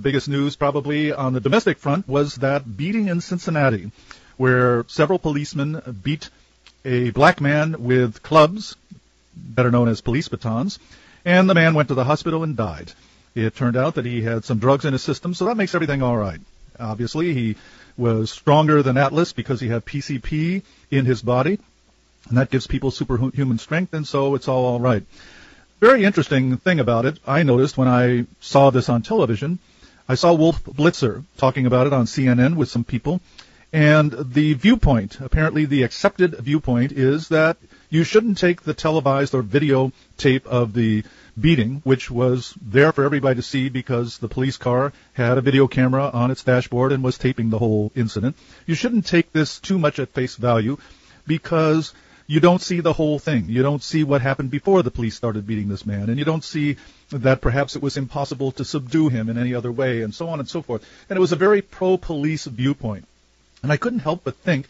The biggest news probably on the domestic front was that beating in Cincinnati, where several policemen beat a black man with clubs, better known as police batons, and the man went to the hospital and died. It turned out that he had some drugs in his system, so that makes everything all right. Obviously, he was stronger than Atlas because he had PCP in his body, and that gives people superhuman strength, and so it's all all right. Very interesting thing about it, I noticed when I saw this on television, I saw Wolf Blitzer talking about it on CNN with some people, and the viewpoint, apparently the accepted viewpoint, is that you shouldn't take the televised or video tape of the beating, which was there for everybody to see because the police car had a video camera on its dashboard and was taping the whole incident. You shouldn't take this too much at face value because you don't see the whole thing. You don't see what happened before the police started beating this man, and you don't see that perhaps it was impossible to subdue him in any other way, and so on and so forth. And it was a very pro-police viewpoint. And I couldn't help but think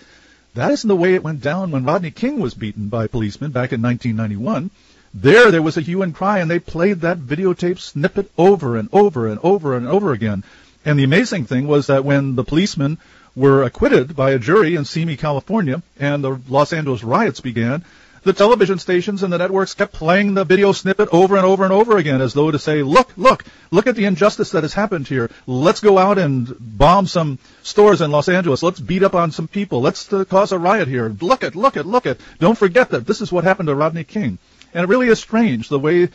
that isn't the way it went down when Rodney King was beaten by policemen back in 1991. There, there was a hue and cry, and they played that videotape snippet over and over and over and over again. And the amazing thing was that when the policemen were acquitted by a jury in Simi, California, and the Los Angeles riots began, the television stations and the networks kept playing the video snippet over and over and over again as though to say, look, look, look at the injustice that has happened here. Let's go out and bomb some stores in Los Angeles. Let's beat up on some people. Let's uh, cause a riot here. Look at, look at, look at. Don't forget that this is what happened to Rodney King. And it really is strange the way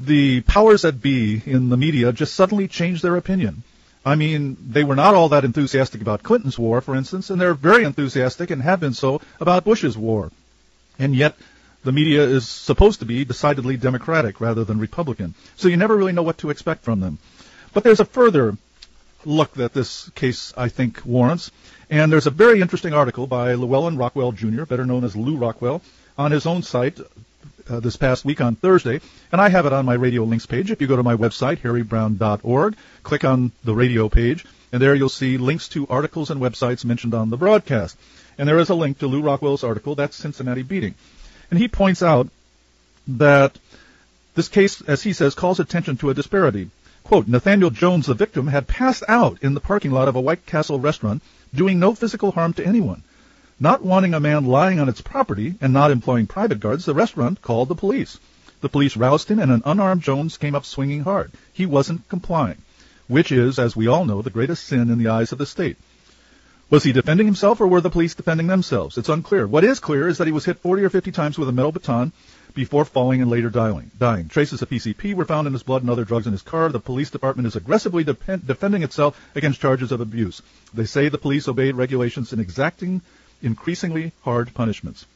the powers that be in the media just suddenly changed their opinion. I mean, they were not all that enthusiastic about Clinton's war, for instance, and they're very enthusiastic and have been so about Bush's war. And yet, the media is supposed to be decidedly Democratic rather than Republican. So you never really know what to expect from them. But there's a further look that this case, I think, warrants. And there's a very interesting article by Llewellyn Rockwell Jr., better known as Lew Rockwell, on his own site uh, this past week on Thursday. And I have it on my radio links page. If you go to my website, harrybrowne.org, click on the radio page, and there you'll see links to articles and websites mentioned on the broadcast. And there is a link to Lew Rockwell's article, that's Cincinnati Beating. And he points out that this case, as he says, calls attention to a disparity. Quote, Nathaniel Jones, the victim, had passed out in the parking lot of a White Castle restaurant, doing no physical harm to anyone. Not wanting a man lying on its property and not employing private guards, the restaurant called the police. The police roused him, and an unarmed Jones came up swinging hard. He wasn't complying, which is, as we all know, the greatest sin in the eyes of the state. Was he defending himself or were the police defending themselves? It's unclear. What is clear is that he was hit 40 or 50 times with a metal baton before falling and later dying. dying. Traces of PCP were found in his blood and other drugs in his car. The police department is aggressively de- defending itself against charges of abuse. They say the police obeyed regulations in exacting increasingly hard punishments.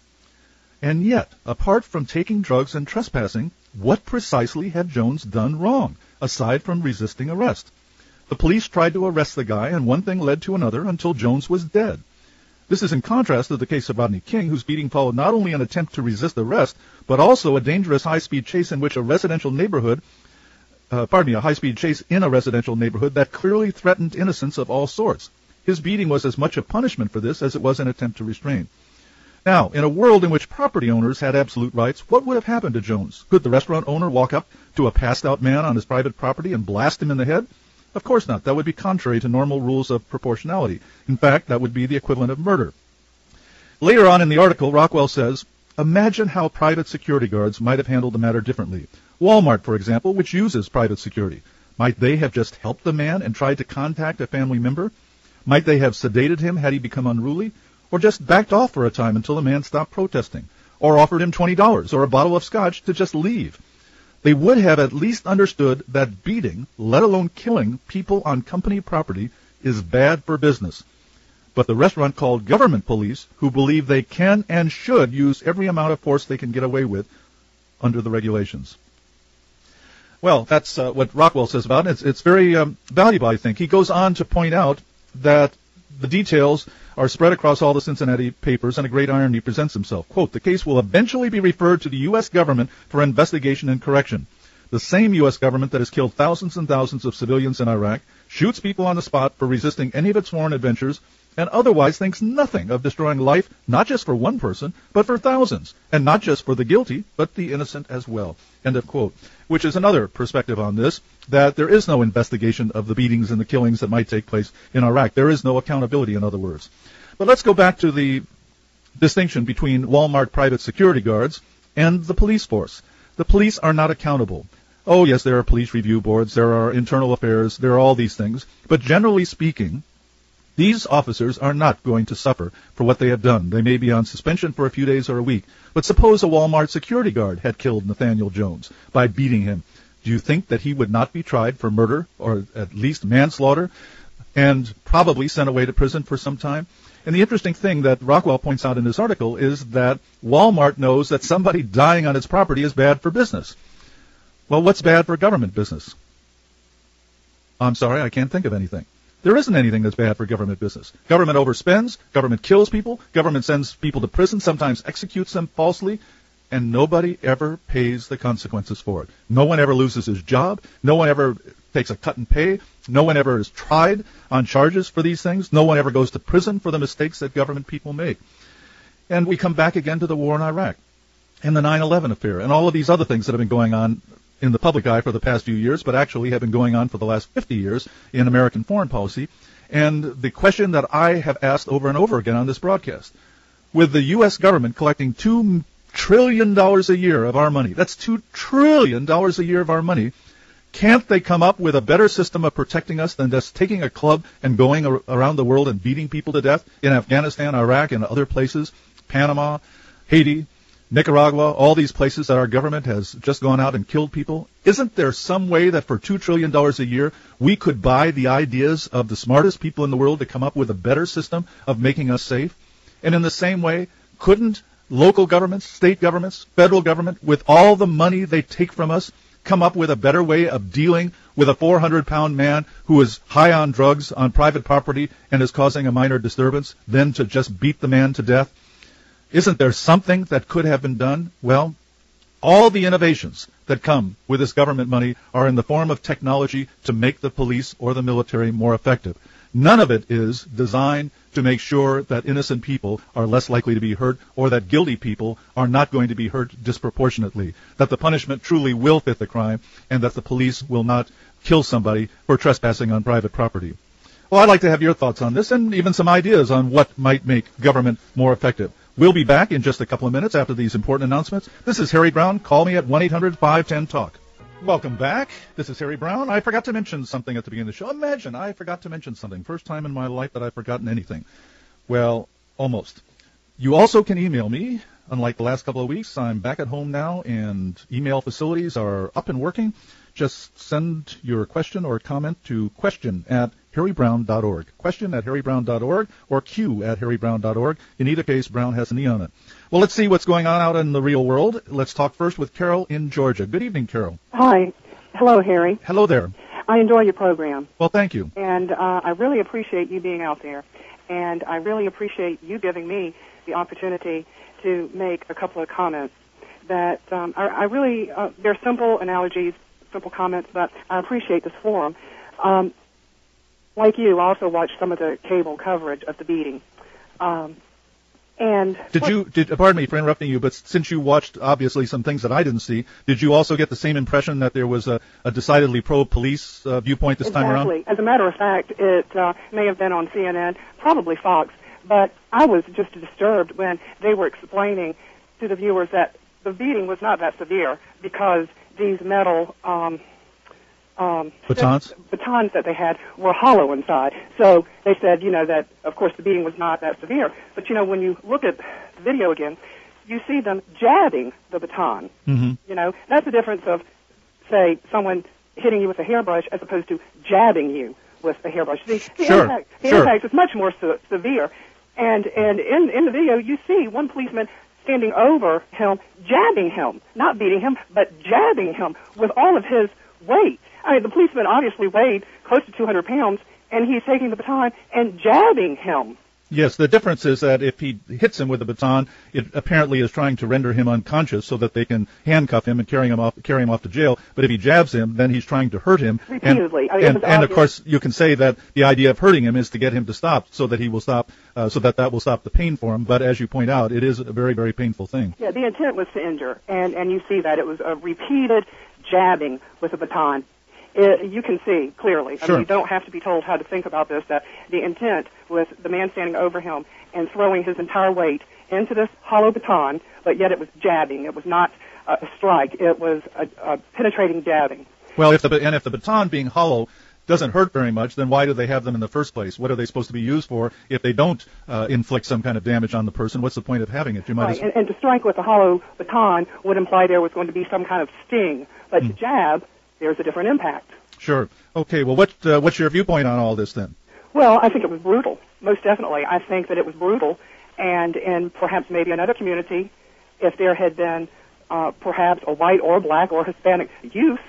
And yet, apart from taking drugs and trespassing, what precisely had Jones done wrong, aside from resisting arrest? The police tried to arrest the guy, and one thing led to another until Jones was dead. This is in contrast to the case of Rodney King, whose beating followed not only an attempt to resist arrest, but also a dangerous high-speed chase in which a residential neighborhood, uh, pardon me, a high-speed chase in a residential neighborhood that clearly threatened innocents of all sorts. His beating was as much a punishment for this as it was an attempt to restrain. Now, in a world in which property owners had absolute rights, what would have happened to Jones? Could the restaurant owner walk up to a passed out man on his private property and blast him in the head? Of course not. That would be contrary to normal rules of proportionality. In fact, that would be the equivalent of murder. Later on in the article, Rockwell says, Imagine how private security guards might have handled the matter differently. Walmart, for example, which uses private security. Might they have just helped the man and tried to contact a family member? Might they have sedated him had he become unruly? Or just backed off for a time until the man stopped protesting? Or offered him $20 or a bottle of scotch to just leave? They would have at least understood that beating, let alone killing, people on company property is bad for business. But the restaurant called government police, who believe they can and should use every amount of force they can get away with under the regulations. Well, that's uh, what Rockwell says about it. It's, it's very um, valuable, I think. He goes on to point out that the details are spread across all the Cincinnati papers, and a great irony presents himself. Quote, the case will eventually be referred to the U.S. government for investigation and correction. the same U.S. government that has killed thousands and thousands of civilians in Iraq, shoots people on the spot for resisting any of its foreign adventures, and otherwise thinks nothing of destroying life, not just for one person, but for thousands, and not just for the guilty, but the innocent as well. End of quote. Which is another perspective on this, that there is no investigation of the beatings and the killings that might take place in Iraq. There is no accountability, in other words. But let's go back to the distinction between Walmart private security guards and the police force. The police are not accountable. Oh, yes, there are police review boards, there are internal affairs, there are all these things. But generally speaking, these officers are not going to suffer for what they have done. They may be on suspension for a few days or a week. But suppose a Walmart security guard had killed Nathaniel Jones by beating him. Do you think that he would not be tried for murder or at least manslaughter and probably sent away to prison for some time? And the interesting thing that Rockwell points out in this article is that Walmart knows that somebody dying on its property is bad for business. Well, what's bad for government business? I'm sorry, I can't think of anything. There isn't anything that's bad for government business. Government overspends, government kills people, government sends people to prison, sometimes executes them falsely, and nobody ever pays the consequences for it. No one ever loses his job. No one ever takes a cut in pay. No one ever is tried on charges for these things. No one ever goes to prison for the mistakes that government people make. And we come back again to the war in Iraq and the 9-11 affair and all of these other things that have been going on in the public eye for the past few years, but actually have been going on for the last 50 years in American foreign policy. And the question that I have asked over and over again on this broadcast, with the U.S. government collecting $2 trillion a year of our money, that's $2 trillion a year of our money, can't they come up with a better system of protecting us than just taking a club and going ar- around the world and beating people to death in Afghanistan, Iraq, and other places, Panama, Haiti, Nicaragua, all these places that our government has just gone out and killed people? Isn't there some way that for $2 trillion a year, we could buy the ideas of the smartest people in the world to come up with a better system of making us safe? And in the same way, couldn't local governments, state governments, federal government, with all the money they take from us, come up with a better way of dealing with a 400 pound man who is high on drugs on private property and is causing a minor disturbance than to just beat the man to death? Isn't there something that could have been done? Well, all the innovations that come with this government money are in the form of technology to make the police or the military more effective. None of it is designed to make sure that innocent people are less likely to be hurt or that guilty people are not going to be hurt disproportionately, that the punishment truly will fit the crime, and that the police will not kill somebody for trespassing on private property. Well, I'd like to have your thoughts on this and even some ideas on what might make government more effective. We'll be back in just a couple of minutes after these important announcements. This is Harry Browne. Call me at 1-800-510-TALK. Welcome back. This is Harry Browne. I forgot to mention something at the beginning of the show. Imagine I forgot to mention something. First time in my life that I've forgotten anything. Well, almost. You also can email me. Unlike the last couple of weeks, I'm back at home now and email facilities are up and working. Just send your question or comment to question at harrybrowne.org. Question at harrybrowne.org or q at harrybrowne.org. In either case, Browne has an E on it. Well, let's see what's going on out in the real world. Let's talk first with Carol in Georgia. Good evening, Carol. Hi. Hello, Harry. Hello there. I enjoy your program. Well, thank you. And uh, I really appreciate you being out there. And I really appreciate you giving me the opportunity to make a couple of comments that um, I, I really, uh, they're simple analogies, simple comments, but I appreciate this forum. Um, like you, also watched some of the cable coverage of the beating. Um, and Did what- you, did, pardon me for interrupting you, but since you watched obviously some things that I didn't see, did you also get the same impression that there was a, a decidedly pro-police uh, viewpoint this time around? Exactly. As a matter of fact, it uh, may have been on CNN, probably Fox, but I was just disturbed when they were explaining to the viewers that the beating was not that severe because these metal um, um, Batons? batons that they had were hollow inside. So they said, you know, that of course the beating was not that severe. But you know, when you look at the video again, you see them jabbing the baton. Mm-hmm. You know, that's the difference of, say, someone hitting you with a hairbrush as opposed to jabbing you with a hairbrush. The, the Sure, impact, the sure. impact is much more se- severe. And and in in the video, you see one policeman standing over him, jabbing him, not beating him, but jabbing him with all of his weight. I mean, the policeman obviously weighed close to 200 pounds, and he's taking the baton and jabbing him. Yes, the difference is that if he hits him with a baton, it apparently is trying to render him unconscious so that they can handcuff him and carry him off, carry him off to jail. But if he jabs him, then he's trying to hurt him. Repeatedly. And, I mean, and, and of course, you can say that the idea of hurting him is to get him to stop so that he will stop, uh, so that that will stop the pain for him. But as you point out, it is a very, very painful thing. Yeah, the intent was to injure, and and you see that it was a repeated jabbing with a baton. It, you can see clearly. I Sure. mean, you don't have to be told how to think about this. That the intent was the man standing over him and throwing his entire weight into this hollow baton, but yet it was jabbing. It was not a strike. It was a, a penetrating jabbing. Well, if the and if the baton being hollow doesn't hurt very much, then why do they have them in the first place? What are they supposed to be used for if they don't uh, inflict some kind of damage on the person? What's the point of having it? You might Right, as and, and to strike with a hollow baton would imply there was going to be some kind of sting, but Hmm. to jab, there's a different impact. sure. Okay. Well, what uh, what's your viewpoint on all this then? Well, I think it was brutal, most definitely. I think that it was brutal, and in perhaps maybe another community, if there had been uh, perhaps a white or black or Hispanic youth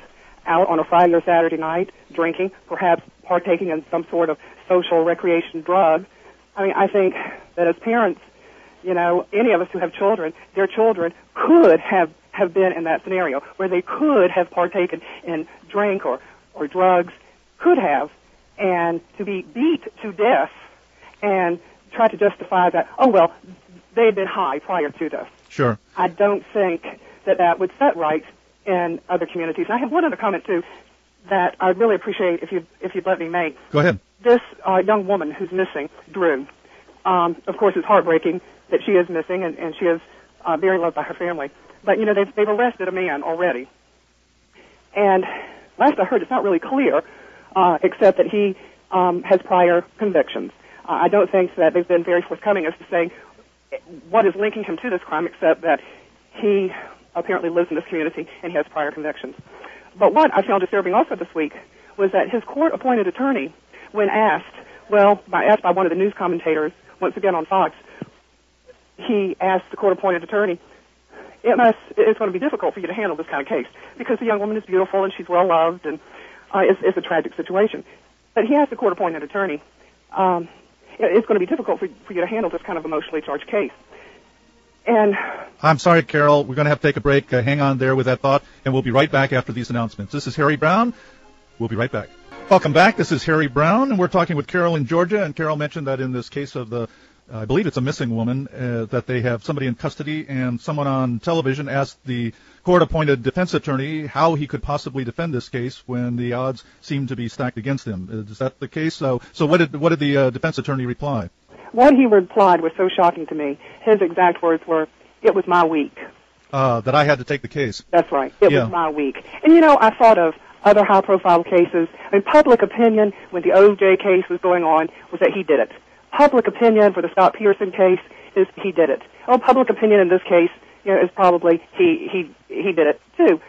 out on a Friday or Saturday night drinking, perhaps partaking in some sort of social recreation drug, I mean, I think that as parents, you know, any of us who have children, their children could have have been in that scenario where they could have partaken in drink or or drugs, could have, and to be beat to death and try to justify that, oh well, they had been high prior to this. Sure. I don't think that that would set right in other communities. And I have one other comment too that I'd really appreciate if you if you'd let me make Go ahead. this uh, young woman who's missing, Dru, um, of course, it's heartbreaking that she is missing, and, and she is uh, very loved by her family. But you know, they've they've arrested a man already, and last I heard, it's not really clear, uh, except that he um, has prior convictions. Uh, I don't think that they've been very forthcoming as to saying what is linking him to this crime, except that he apparently lives in this community and he has prior convictions. But what I found disturbing also this week was that his court-appointed attorney, when asked, well, by asked by one of the news commentators, once again on Fox, he asked the court-appointed attorney, it must, it's going to be difficult for you to handle this kind of case because the young woman is beautiful and she's well loved and uh, it's, it's a tragic situation. But he has the court-appointed attorney, um, it- it's going to be difficult for, for you to handle this kind of emotionally charged case. And I'm sorry, Carol. We're going to have to take a break. Uh, hang on there with that thought, and we'll be right back after these announcements. This is Harry Browne. We'll be right back. Welcome back. This is Harry Browne, and we're talking with Carol in Georgia. And Carol mentioned that in this case of the, I believe it's a missing woman, uh, that they have somebody in custody, and someone on television asked the court-appointed defense attorney how he could possibly defend this case when the odds seem to be stacked against him. Is that the case? So, so what did what did the uh, defense attorney reply? what he replied was so shocking to me. His exact words were, it was my week. Uh, that I had to take the case. That's right. It Yeah. was my week. And you know, I thought of other high profile cases. I mean, public opinion when the OJ case was going on was that he did it. Public opinion for the Scott Peterson case is he did it. Oh, public opinion in this case, you know, is probably he, he, he did it too.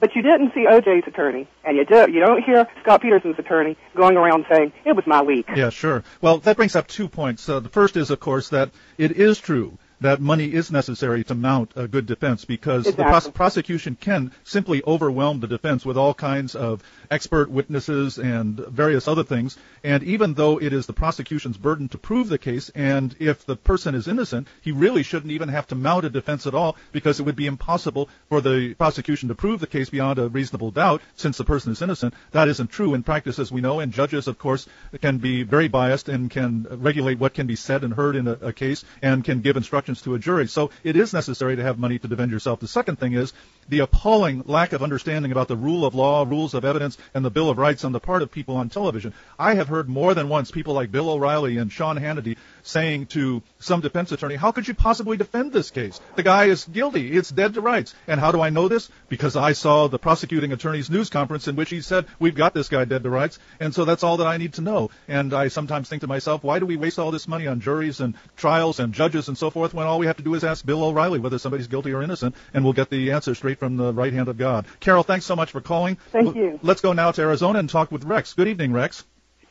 But you didn't see OJ's attorney, and you do, you don't hear Scott Peterson's attorney going around saying, it was my week. Yeah, sure. Well, that brings up two points. Uh, the first is, of course, that it is true that money is necessary to mount a good defense because the pros- prosecution can simply overwhelm the defense with all kinds of expert witnesses and various other things. And even though it is the prosecution's burden to prove the case, and if the person is innocent, he really shouldn't even have to mount a defense at all because it would be impossible for the prosecution to prove the case beyond a reasonable doubt since the person is innocent. That isn't true in practice, as we know, and judges, of course, can be very biased and can regulate what can be said and heard in a, a case and can give instructions to a jury. So it is necessary to have money to defend yourself. The second thing is the appalling lack of understanding about the rule of law, rules of evidence, and the Bill of Rights on the part of people on television. I have heard more than once people like Bill O'Reilly and Sean Hannity saying to some defense attorney, how could you possibly defend this case? The guy is guilty. It's dead to rights. And how do I know this? Because I saw the prosecuting attorney's news conference in which he said, we've got this guy dead to rights. And so that's all that I need to know. And I sometimes think to myself, why do we waste all this money on juries and trials and judges and so forth when all we have to do is ask Bill O'Reilly whether somebody's guilty or innocent and we'll get the answer straight from the right hand of God. Carol, thanks so much for calling. Thank you. Let's go now to Arizona and talk with Rex. Good evening, Rex.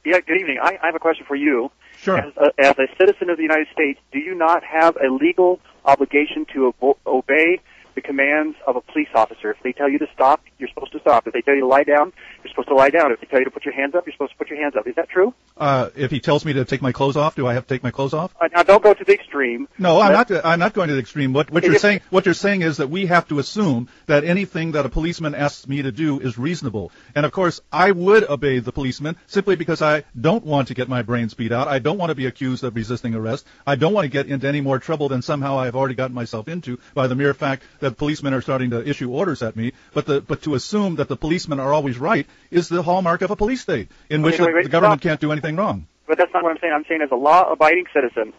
Yeah, good evening. I, I have a question for you. Sure. As a, as a citizen of the United States, do you not have a legal obligation to obey the commands of a police officer? If they tell you to stop, you're supposed to stop. If they tell you to lie down, you're supposed to lie down. If they tell you to put your hands up, you're supposed to put your hands up. Is that true? Uh, if he tells me to take my clothes off, do I have to take my clothes off? Uh, now, don't go to the extreme. No, I'm not. I'm not going to the extreme. What, what you're you- saying, what you're saying is that we have to assume that anything that a policeman asks me to do is reasonable. And of course, I would obey the policeman simply because I don't want to get my brains beat out. I don't want to be accused of resisting arrest. I don't want to get into any more trouble than somehow I've already gotten myself into by the mere fact that policemen are starting to issue orders at me. But the but to assume that the policemen are always right is the hallmark of a police state in which Okay, wait, the, wait, the government stop. can't do anything wrong. But that's not what I'm saying. I'm saying as a law-abiding citizen,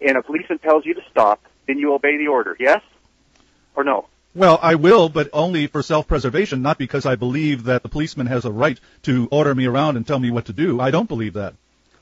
and a policeman tells you to stop, then you obey the order. Yes or no? Well, I will, but only for self-preservation, not because I believe that the policeman has a right to order me around and tell me what to do. I don't believe that.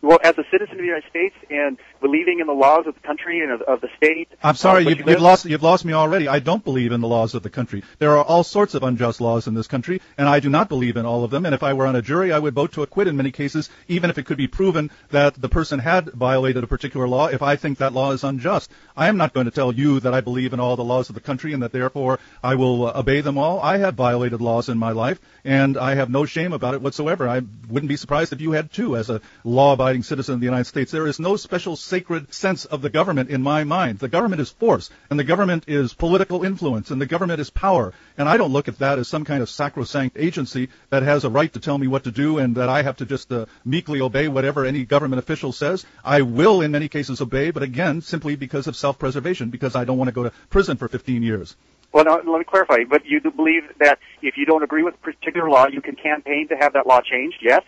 Well, as a citizen of the United States and believing in the laws of the country and of, of the state. I'm sorry, uh, you've, you've lost you've lost me already. I don't believe in the laws of the country. There are all sorts of unjust laws in this country, and I do not believe in all of them. And if I were on a jury, I would vote to acquit in many cases, even if it could be proven that the person had violated a particular law. If I think that law is unjust, I am not going to tell you that I believe in all the laws of the country and that therefore I will uh, obey them all. I have violated laws in my life, and I have no shame about it whatsoever. I wouldn't be surprised if you had too, as a law-abiding citizen of the United States. There is no special sacred sense of the government in my mind. The government is force, and the government is political influence, and the government is power. And I don't look at that as some kind of sacrosanct agency that has a right to tell me what to do and that I have to just uh, meekly obey whatever any government official says. I will in many cases obey, but again, simply because of self-preservation, because I don't want to go to prison for 15 years. Well, let me clarify. But you do believe that if you don't agree with a particular law, you can campaign to have that law changed. Yes.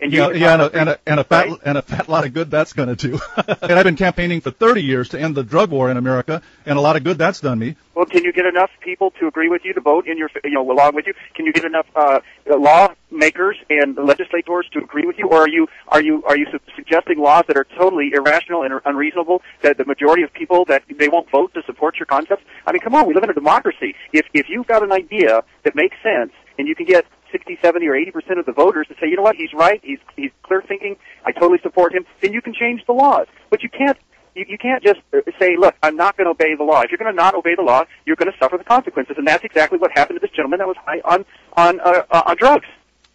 And you Yeah, yeah, and a, and a, and a fat right? and a fat lot of good that's going to do. and I've been campaigning for 30 years to end the drug war in America, and a lot of good that's done me. Well, can you get enough people to agree with you to vote in your, you know, along with you? Can you get enough uh, lawmakers and legislators to agree with you, or are you are you are you su- suggesting laws that are totally irrational and unreasonable that the majority of people that they won't vote to support your concepts? I mean, come on, we live in a democracy. If if you've got an idea that makes sense and you can get 60, 70, or 80 percent of the voters to say, you know what, he's right, he's he's clear thinking, I totally support him, then you can change the laws. But you can't you, you can't just uh, say, look, I'm not going to obey the law. If you're going to not obey the law, you're going to suffer the consequences, and that's exactly what happened to this gentleman that was high on on uh, uh, on drugs.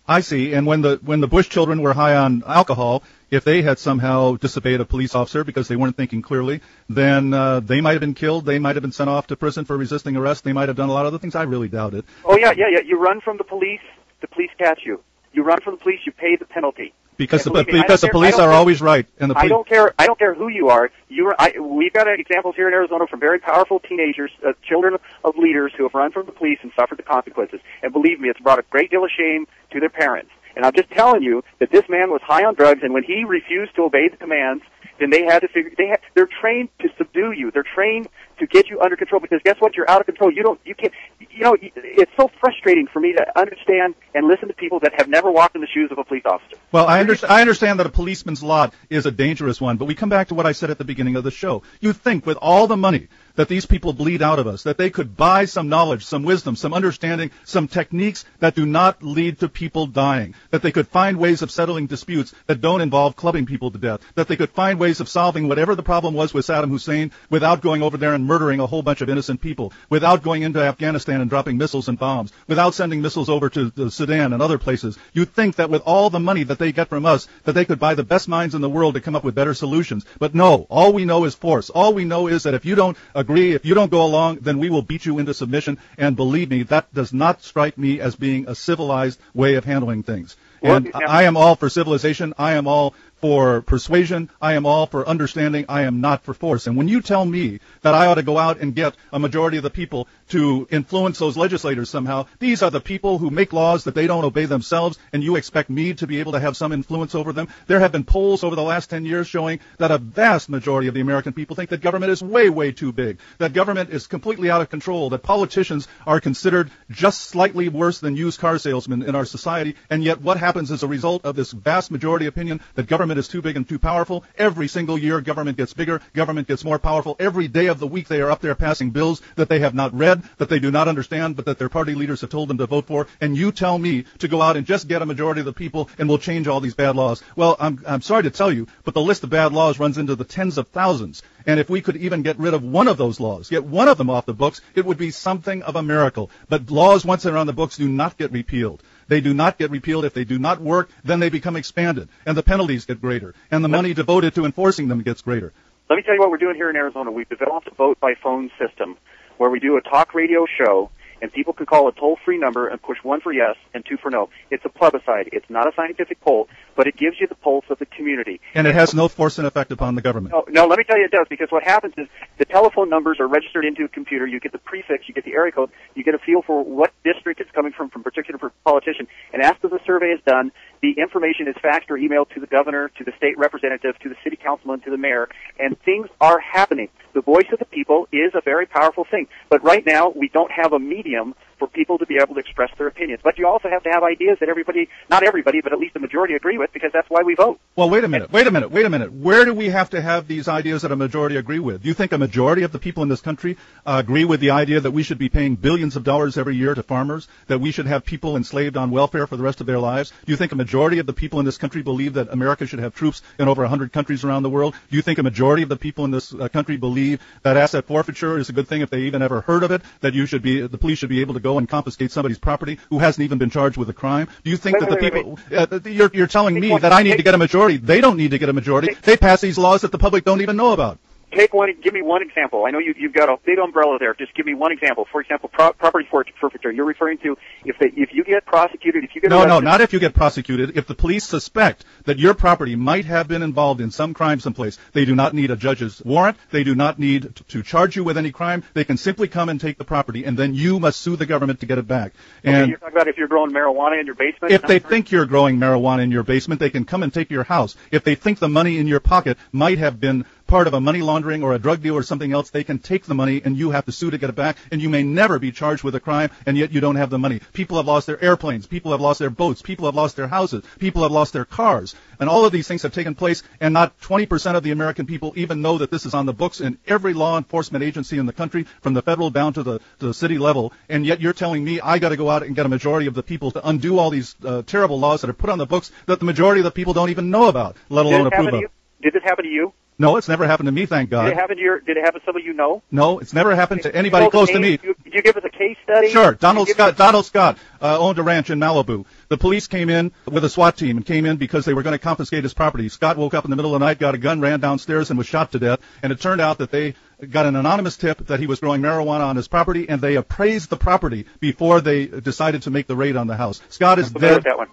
I see. And when the when the Bush children were high on alcohol, if they had somehow disobeyed a police officer because they weren't thinking clearly, then uh, they might have been killed. They might have been sent off to prison for resisting arrest. They might have done a lot of other things. I really doubt it. Oh yeah, yeah, yeah. You run from the police, the police catch you. You run from the police, you pay the penalty. Because And the, me, because the care- police are care- always right, and the I don't care. I don't care who you are. You are. I, we've got examples here in Arizona from very powerful teenagers, uh, children of leaders who have run from the police and suffered the consequences. And believe me, it's brought a great deal of shame to their parents. And I'm just telling you that this man was high on drugs, and when he refused to obey the commands, then they had to figure. They had, they're trained to subdue you. They're trained to get you under control because guess what? You're out of control. You don't. You can't. You know, it's so frustrating for me to understand and listen to people that have never walked in the shoes of a police officer. Well, I, under- I understand that a policeman's lot is a dangerous one, but we come back to what I said at the beginning of the show. You think with all the money that these people bleed out of us, that they could buy some knowledge, some wisdom, some understanding, some techniques that do not lead to people dying, that they could find ways of settling disputes that don't involve clubbing people to death, that they could find ways of solving whatever the problem was with Saddam Hussein without going over there and murdering a whole bunch of innocent people, without going into Afghanistan and dropping missiles and bombs, without sending missiles over to the Sudan and other places. You'd think that with all the money that they get from us, that they could buy the best minds in the world to come up with better solutions. But no, all we know is force. All we know is that if you don't agree, if you don't go along, then we will beat you into submission. And believe me, that does not strike me as being a civilized way of handling things. And. I am all for civilization. I am all for persuasion. I am all for understanding. I am not for force. And when you tell me that I ought to go out and get a majority of the people to influence those legislators somehow, these are the people who make laws that they don't obey themselves, and you expect me to be able to have some influence over them. There have been polls over the last 10 years showing that a vast majority of the American people think that government is way, way too big, that government is completely out of control, that politicians are considered just slightly worse than used car salesmen in our society, and yet what happens as a result of this vast majority opinion that government government is too big and too powerful. Every single year, government gets bigger, government gets more powerful. Every day of the week, they are up there passing bills that they have not read, that they do not understand, but that their party leaders have told them to vote for. And you tell me to go out and just get a majority of the people and we'll change all these bad laws. Well, I'm, I'm sorry to tell you, but the list of bad laws runs into the tens of thousands. And if we could even get rid of one of those laws, get one of them off the books, it would be something of a miracle. But laws, once they're on the books, do not get repealed. They do not get repealed. If they do not work, then they become expanded, and the penalties get greater, and the money devoted to enforcing them gets greater. Let me tell you what we're doing here in Arizona. We've developed a vote by phone system where we do a talk radio show and people can call a toll-free number and push one for yes and two for no. It's a plebiscite. It's not a scientific poll, but it gives you the pulse of the community. And it has no force and effect upon the government. No, no, let me tell you it does, because what happens is the telephone numbers are registered into a computer. You get the prefix, you get the area code, you get a feel for what district it's coming from, from a particular politician. And after the survey is done, the information is faxed or emailed to the governor, to the state representative, to the city councilman, to the mayor, and things are happening. The voice of the people is a very powerful thing. But right now, we don't have a medium for people to be able to express their opinions. But you also have to have ideas that everybody, not everybody, but at least the majority agree with because that's why we vote. Well, wait a minute, wait a minute, wait a minute. Where do we have to have these ideas that a majority agree with? Do you think a majority of the people in this country uh, agree with the idea that we should be paying billions of dollars every year to farmers, that we should have people enslaved on welfare for the rest of their lives? Do you think a majority of the people in this country believe that America should have troops in over 100 countries around the world? Do you think a majority of the people in this uh, country believe that asset forfeiture is a good thing if they even ever heard of it, that you should be, the police should be able to go and confiscate somebody's property who hasn't even been charged with a crime? Do you think Wait, that the wait, wait, people, uh, you're, you're telling me that I need to get a majority. They don't need to get a majority. They pass these laws that the public don't even know about. Take one. Give me one example. I know you, you've got a big umbrella there. Just give me one example. For example, pro- property forfeiture. You're referring to if they, if you get prosecuted, if you get No, no, not if you get prosecuted. If the police suspect that your property might have been involved in some crime someplace, they do not need a judge's warrant. They do not need to, to charge you with any crime. They can simply come and take the property, and then you must sue the government to get it back. Okay, And you're talking about if you're growing marijuana in your basement. if they think you're growing marijuana in your basement, they can come and take your house. If they think the money in your pocket might have been part of a money laundering or a drug deal or something else, they can take the money and you have to sue to get it back, and you may never be charged with a crime, and yet you don't have the money. People have lost their airplanes, people have lost their boats, people have lost their houses, people have lost their cars, and all of these things have taken place, and not 20% of the American people even know that this is on the books in every law enforcement agency in the country, from the federal down to the, to the city level, and yet you're telling me I got to go out and get a majority of the people to undo all these uh, terrible laws that are put on the books that the majority of the people don't even know about, let alone approve of. Did this happen to you? No, it's never happened to me, thank Did God. it happen to your? Did it happen to somebody you know? No, it's never happened to anybody close to me. You, you give us a case study. Sure, Donald Scott. Donald Scott uh, owned a ranch in Malibu. The police came in with a SWAT team and came in because they were going to confiscate his property. Scott woke up in the middle of the night, got a gun, ran downstairs, and was shot to death. And it turned out that they got an anonymous tip that he was growing marijuana on his property, and they appraised the property before they decided to make the raid on the house. Scott is I'm familiar with dead. that one.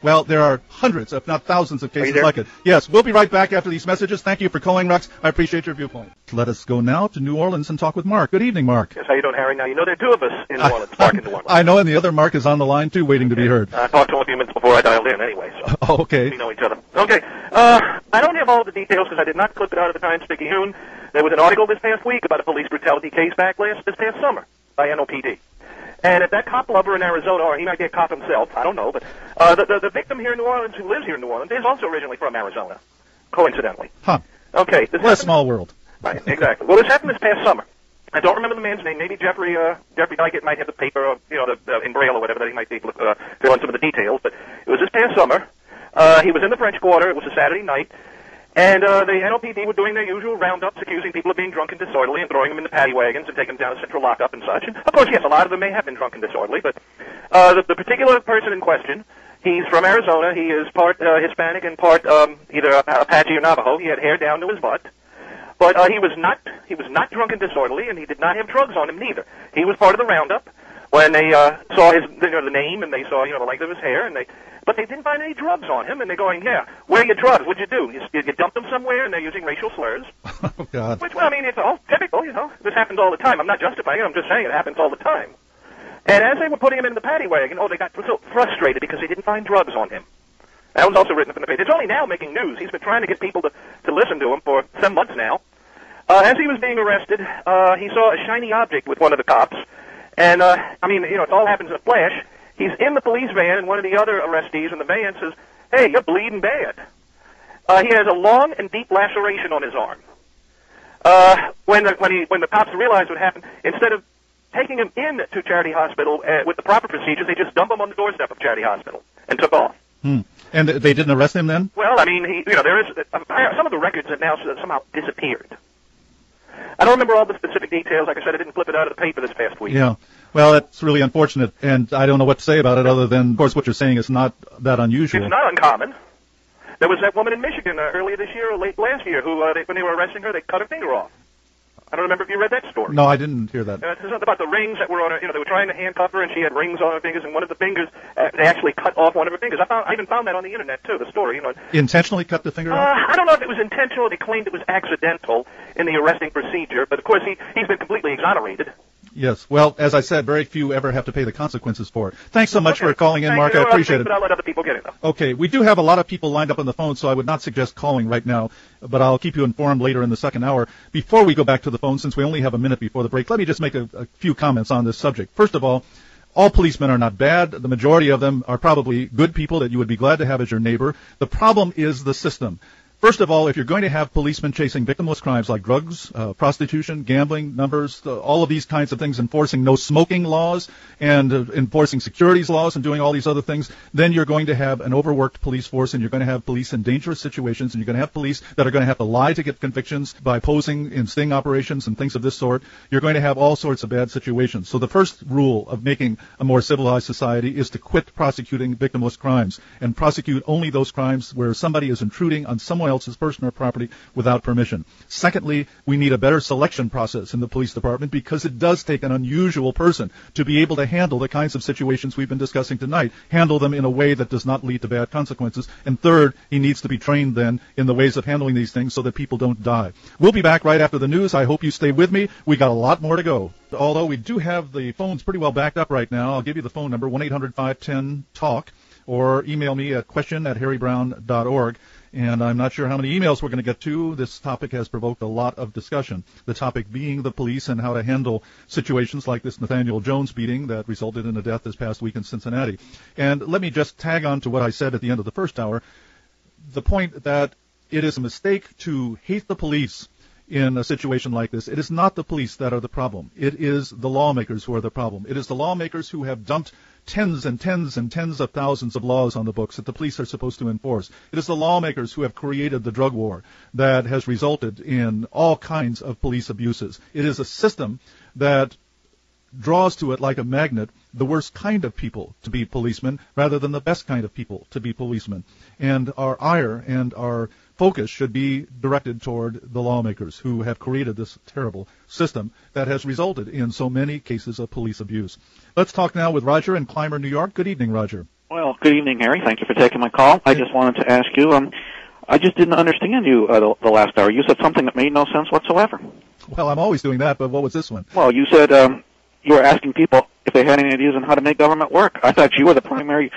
Well, there are hundreds, if not thousands, of cases like it. Yes, we'll be right back after these messages. Thank you for calling, Rex. I appreciate your viewpoint. Let us go now to New Orleans and talk with Mark. Good evening, Mark. Yes, how you doing, Harry? Now, you know there are two of us in New Orleans, Mark in New Orleans. I know, and the other Mark is on the line too, waiting to be heard. I talked to him a few minutes before I dialed in anyway, so Oh, okay. we know each other. Okay, uh, I don't have all the details because I did not clip it out of the Times Picayune. There was an article this past week about a police brutality case back last this past summer by NOPD. And if that cop lover in Arizona, or he might be a cop himself, I don't know, but uh, the, the, the victim here in New Orleans who lives here in New Orleans is also originally from Arizona, coincidentally. Huh. Okay, this What a small world. Right, exactly. Well, this happened this past summer. I don't remember the man's name. Maybe Jeffrey uh, Jeffrey Dykett might have the paper, or, you know, the, uh, in Braille or whatever that he might be able to uh, fill in some of the details. But it was this past summer. Uh, he was in the French Quarter. It was a Saturday night. And uh, the NOPD were doing their usual roundups, accusing people of being drunk and disorderly and throwing them in the paddy wagons and taking them down to central lockup and such. And of course, yes, a lot of them may have been drunk and disorderly, but uh, the, the particular person in question, he's from Arizona. He is part uh, Hispanic and part um, either Apache or Navajo. He had hair down to his butt. But uh, he was not he was not drunk and disorderly, and he did not have drugs on him neither. He was part of the roundup when they uh, saw his you know the name and they saw you know the length of his hair, and they but they didn't find any drugs on him, and they're going, yeah, where are your drugs? What'd you do? You, you dumped them somewhere, and they're using racial slurs. oh, God. Which, well, I mean, it's all typical, you know. This happens all the time. I'm not justifying it. I'm just saying it happens all the time. And as they were putting him in the paddy wagon, oh, they got so frustrated because they didn't find drugs on him. That was also written up in the paper. It's only now making news. He's been trying to get people to, to listen to him for some months now. Uh, as he was being arrested, uh, he saw a shiny object with one of the cops. And, uh, I mean, you know, it all happens in a flash. He's in the police van, and one of the other arrestees in the van says, hey, you're bleeding bad. Uh, he has a long and deep laceration on his arm. Uh, when the, when he when the cops realized what happened, instead of taking him in to Charity Hospital uh, with the proper procedures, they just dumped him on the doorstep of Charity Hospital and took off. Hmm. And they didn't arrest him then? Well, I mean, he, you know, there is uh, some of the records have now somehow disappeared. I don't remember all the specific details. Like I said, I didn't flip it out of the paper this past week. Yeah. Well, that's really unfortunate, and I don't know what to say about it other than, of course, what you're saying is not that unusual. It's not uncommon. There was that woman in Michigan uh, earlier this year or late last year who, uh, they, when they were arresting her, they cut her finger off. I don't remember if you read that story. No, I didn't hear that. Uh, it's something about the rings that were on her. You know, they were trying to handcuff her, and she had rings on her fingers, and one of the fingers, uh, they actually cut off one of her fingers. I found, I even found that on the internet too. The story, you know. Intentionally cut the finger uh, off? I don't know if it was intentional. They claimed it was accidental in the arresting procedure, but of course he he's been completely exonerated. Yes. Well, as I said, very few ever have to pay the consequences for it. Thanks so much okay. for calling in, Thank Mark. You. I appreciate it. But I'll let other people get it. Okay. We do have a lot of people lined up on the phone, so I would not suggest calling right now, but I'll keep you informed later in the second hour. Before we go back to the phone, since we only have a minute before the break, let me just make a, a few comments on this subject. First of all, all policemen are not bad. The majority of them are probably good people that you would be glad to have as your neighbor. The problem is the system. First of all, if you're going to have policemen chasing victimless crimes like drugs, uh, prostitution, gambling, numbers, all of these kinds of things, enforcing no smoking laws and uh, enforcing securities laws and doing all these other things, then you're going to have an overworked police force and you're going to have police in dangerous situations and you're going to have police that are going to have to lie to get convictions by posing in sting operations and things of this sort. You're going to have all sorts of bad situations. So the first rule of making a more civilized society is to quit prosecuting victimless crimes and prosecute only those crimes where somebody is intruding on else's person or property without permission. Secondly, we need a better selection process in the police department because it does take an unusual person to be able to handle the kinds of situations we've been discussing tonight, handle them in a way that does not lead to bad consequences. And third, he needs to be trained then in the ways of handling these things so that people don't die. We'll be back right after the news. I hope you stay with me. We got a lot more to go. Although we do have the phones pretty well backed up right now, I'll give you the phone number, 1-800-510-TALK, or email me at question at harrybrowne.org and I'm not sure how many emails we're going to get to. This topic has provoked a lot of discussion. The topic being the police and how to handle situations like this Nathaniel Jones beating that resulted in a death this past week in Cincinnati. And let me just tag on to what I said at the end of the first hour. The point that it is a mistake to hate the police in a situation like this. It is not the police that are the problem. It is the lawmakers who are the problem. It is the lawmakers who have dumped tens and tens and tens of thousands of laws on the books that the police are supposed to enforce. It is the lawmakers who have created the drug war that has resulted in all kinds of police abuses. It is a system that draws to it like a magnet the worst kind of people to be policemen rather than the best kind of people to be policemen. And our ire and our focus should be directed toward the lawmakers who have created this terrible system that has resulted in so many cases of police abuse. Let's talk now with Roger in Clymer, New York. Good evening, Roger. Well, good evening, Harry. Thank you for taking my call. I just wanted to ask you, um, I just didn't understand you uh, the, the last hour. You said something that made no sense whatsoever. Well, I'm always doing that, but what was this one? Well, you said um, you were asking people if they had any ideas on how to make government work. I thought you were the primary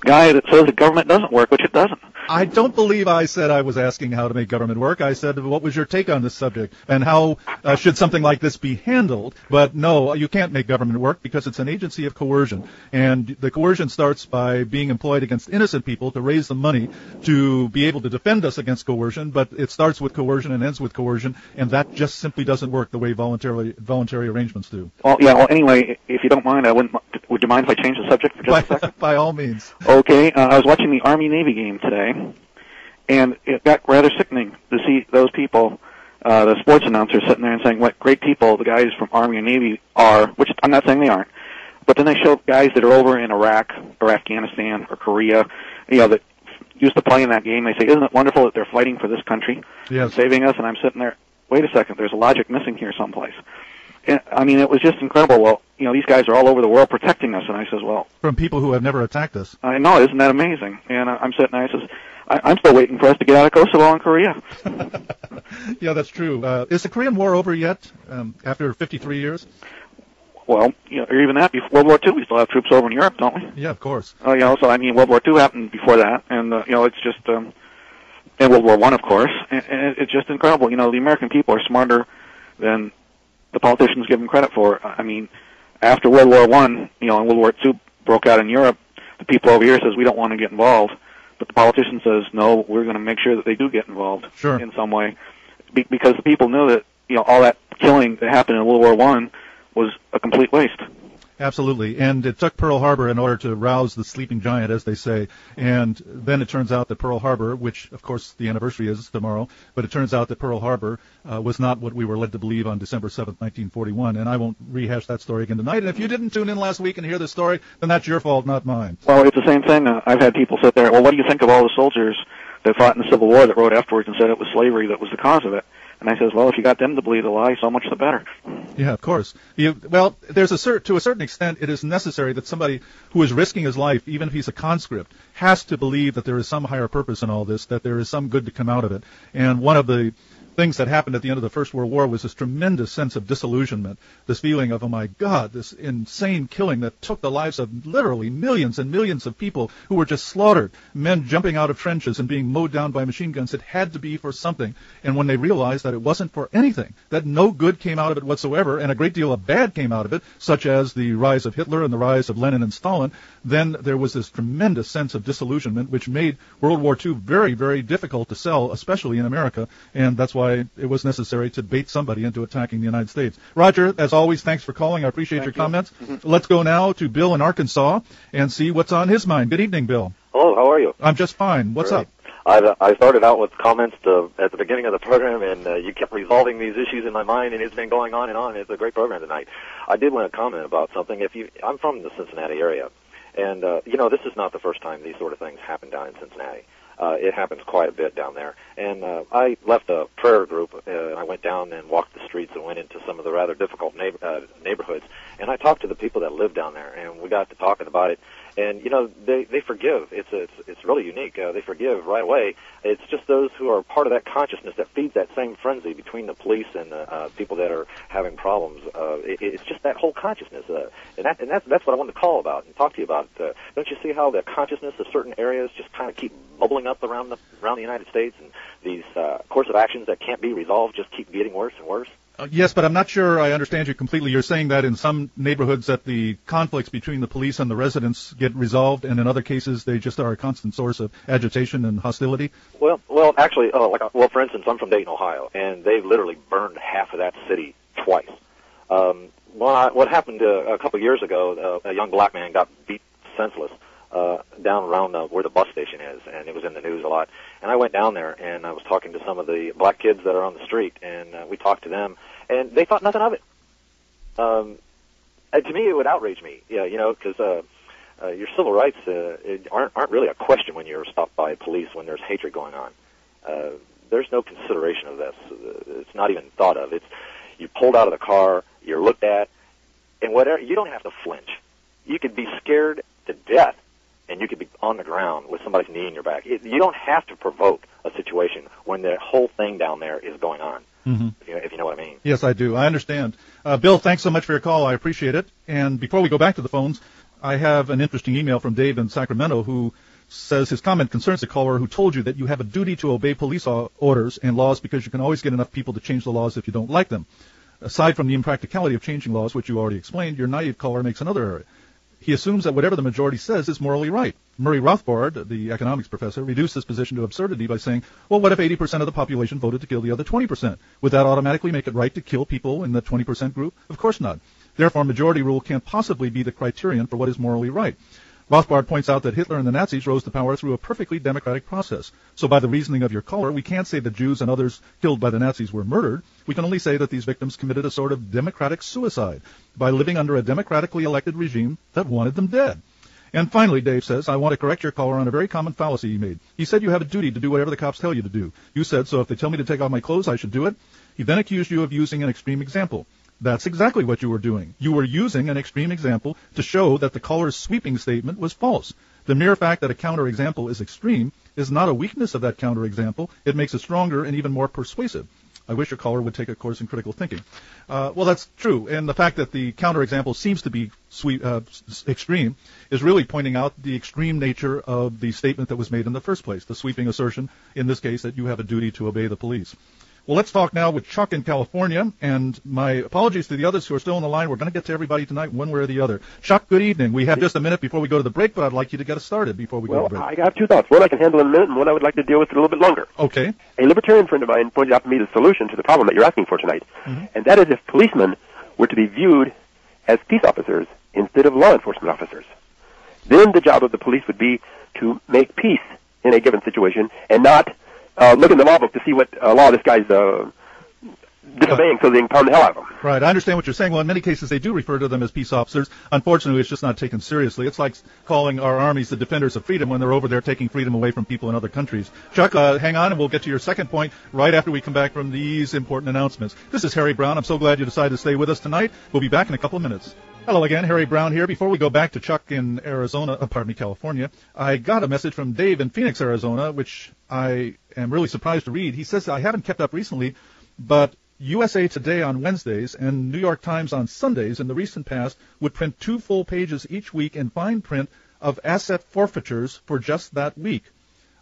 guy that says the government doesn't work, which it doesn't. I don't believe I said I was asking how to make government work. I said, what was your take on this subject and how uh, should something like this be handled? But no, you can't make government work because it's an agency of coercion. And the coercion starts by being employed against innocent people to raise the money to be able to defend us against coercion. But it starts with coercion and ends with coercion. And that just simply doesn't work the way voluntary, voluntary arrangements do. Well, yeah, well, anyway, if you don't mind, I wouldn't, would you mind if I change the subject for just by, a second? by all means. Okay, uh, I was watching the Army-Navy game today, and it got rather sickening to see those people, uh, the sports announcers sitting there and saying what great people the guys from Army and Navy are, which I'm not saying they aren't, but then they show guys that are over in Iraq or Afghanistan or Korea, you know, that used to play in that game. They say, isn't it wonderful that they're fighting for this country, yes. saving us? And I'm sitting there, wait a second, there's a logic missing here someplace. I mean, it was just incredible. Well, you know, these guys are all over the world protecting us, and I says, well, from people who have never attacked us. I know, isn't that amazing? And I'm sitting there, I says, I, I'm still waiting for us to get out of Kosovo and Korea. yeah, that's true. Uh, is the Korean War over yet? Um, after 53 years? Well, you know, or even that, before World War II, we still have troops over in Europe, don't we? Yeah, of course. Oh, uh, you know, so I mean, World War II happened before that, and uh, you know, it's just, um, and World War One, of course, and, and it's just incredible. You know, the American people are smarter than the politicians give them credit for. I mean, after World War One, you know, and World War Two broke out in Europe, the people over here says we don't want to get involved but the politician says no. We're going to make sure that they do get involved Sure. in some way, Be- because the people knew that you know all that killing that happened in World War One was a complete waste. Absolutely. And it took Pearl Harbor in order to rouse the sleeping giant, as they say. And then it turns out that Pearl Harbor, which of course the anniversary is tomorrow, but it turns out that Pearl Harbor uh, was not what we were led to believe on December 7th, 1941. And I won't rehash that story again tonight. And if you didn't tune in last week and hear this story, then that's your fault, not mine. Well, it's the same thing. I've had people sit there. Well, what do you think of all the soldiers that fought in the Civil War that wrote afterwards and said it was slavery that was the cause of it? And I says, well, if you got them to believe the lie, so much the better. Yeah, of course. You, well, there's a cer- to a certain extent, it is necessary that somebody who is risking his life, even if he's a conscript, has to believe that there is some higher purpose in all this, that there is some good to come out of it. And one of the things that happened at the end of the First World War was this tremendous sense of disillusionment, this feeling of, oh my God, this insane killing that took the lives of literally millions and millions of people who were just slaughtered, men jumping out of trenches and being mowed down by machine guns. It had to be for something. And when they realized that it wasn't for anything, that no good came out of it whatsoever, and a great deal of bad came out of it, such as the rise of Hitler and the rise of Lenin and Stalin, then there was this tremendous sense of disillusionment, which made World War II very, very difficult to sell, especially in America, and that's why it was necessary to bait somebody into attacking the United States. Roger, as always, thanks for calling. I appreciate your comments. Let's go now to Bill in Arkansas and see what's on his mind. Good evening, Bill. Hello, how are you? I'm just fine. What's Great. up? I, I started out with comments to, at the beginning of the program, and uh, you kept resolving these issues in my mind, and it's been going on and on. It's a great program tonight. I did want to comment about something. If you, I'm from the Cincinnati area, and uh, you know this is not the first time these sort of things happen down in Cincinnati. Uh, it happens quite a bit down there. And uh, I left a prayer group, uh, and I went down and walked the streets and went into some of the rather difficult neighbor, uh, neighborhoods. And I talked to the people that live down there, and we got to talking about it. And you know, they they forgive. It's it's it's really unique. Uh, they forgive right away. It's just those who are part of that consciousness that feeds that same frenzy between the police and the uh, people that are having problems. Uh, it, it's just that whole consciousness, uh, and that and that's that's what I wanted to call about and talk to you about. Uh, don't you see how the consciousness of certain areas just kind of keep bubbling up around the around the United States, and these uh, course of actions that can't be resolved just keep getting worse and worse. Uh, yes, but I'm not sure I understand you completely. You're saying that in some neighborhoods that the conflicts between the police and the residents get resolved, and in other cases they just are a constant source of agitation and hostility. Well, well, actually, uh, like, uh, well, for instance, I'm from Dayton, Ohio, and they've literally burned half of that city twice. Um, well, I, what happened uh, a couple of years ago? Uh, a young black man got beat senseless uh, down around uh, where the bus station is, and it was in the news a lot. And I went down there, and I was talking to some of the black kids that are on the street, and uh, we talked to them, and they thought nothing of it. Um, and to me, it would outrage me, yeah, you know, because uh, uh, your civil rights uh, aren't aren't really a question when you're stopped by police when there's hatred going on. Uh, there's no consideration of this. Uh, It's not even thought of. It's you pulled out of the car, you're looked at, and whatever. You don't have to flinch. You could be scared to death, and you could be on the ground with somebody's knee in your back. It, you don't have to provoke a situation when the whole thing down there is going on. Mm-hmm. If you, if you know what I mean. Yes, I do. I understand. Uh, Bill, thanks so much for your call. I appreciate it. And before we go back to the phones, I have an interesting email from Dave in Sacramento who says his comment concerns the caller who told you that you have a duty to obey police orders and laws because you can always get enough people to change the laws if you don't like them. Aside from the impracticality of changing laws, which you already explained, your naive caller makes another error. He assumes that whatever the majority says is morally right. Murray Rothbard, the economics professor, reduced this position to absurdity by saying, well, what if 80% of the population voted to kill the other 20%? Would that automatically make it right to kill people in the 20% group? Of course not. Therefore, majority rule can't possibly be the criterion for what is morally right. Rothbard points out that Hitler and the Nazis rose to power through a perfectly democratic process. So by the reasoning of your caller, we can't say that Jews and others killed by the Nazis were murdered. We can only say that these victims committed a sort of democratic suicide by living under a democratically elected regime that wanted them dead. And finally, Dave says, I want to correct your caller on a very common fallacy he made. He said you have a duty to do whatever the cops tell you to do. You said, so if they tell me to take off my clothes, I should do it. He then accused you of using an extreme example. That's exactly what you were doing. You were using an extreme example to show that the caller's sweeping statement was false. The mere fact that a counterexample is extreme is not a weakness of that counterexample. It makes it stronger and even more persuasive. I wish your caller would take a course in critical thinking. Uh, well, that's true, and the fact that the counterexample seems to be sweet, uh, extreme is really pointing out the extreme nature of the statement that was made in the first place, the sweeping assertion, in this case, that you have a duty to obey the police. Well, let's talk now with Chuck in California. And my apologies to the others who are still on the line. We're going to get to everybody tonight, one way or the other. Chuck, good evening. We have just a minute before we go to the break, but I'd like you to get us started before we well, go to the break. I have two thoughts. One I can handle in a minute, and one I would like to deal with a little bit longer. Okay. A libertarian friend of mine pointed out to me the solution to the problem that you're asking for tonight, Mm-hmm. and that is if policemen were to be viewed as peace officers instead of law enforcement officers. Then the job of the police would be to make peace in a given situation and not uh, look in the law book to see what uh, law this guy's uh, disobeying so they can pound the hell out of him. Right. I understand what you're saying. Well, in many cases, they do refer to them as peace officers. Unfortunately, it's just not taken seriously. It's like calling our armies the defenders of freedom when they're over there taking freedom away from people in other countries. Chuck, uh, hang on, and we'll get to your second point right after we come back from these important announcements. This is Harry Browne. I'm so glad you decided to stay with us tonight. We'll be back in a couple of minutes. Hello again, Harry Browne here. Before we go back to Chuck in Arizona, uh, pardon me, California, I got a message from Dave in Phoenix, Arizona, which I am really surprised to read. He says I haven't kept up recently, but USA Today on Wednesdays and New York Times on Sundays in the recent past would print two full pages each week in fine print of asset forfeitures for just that week.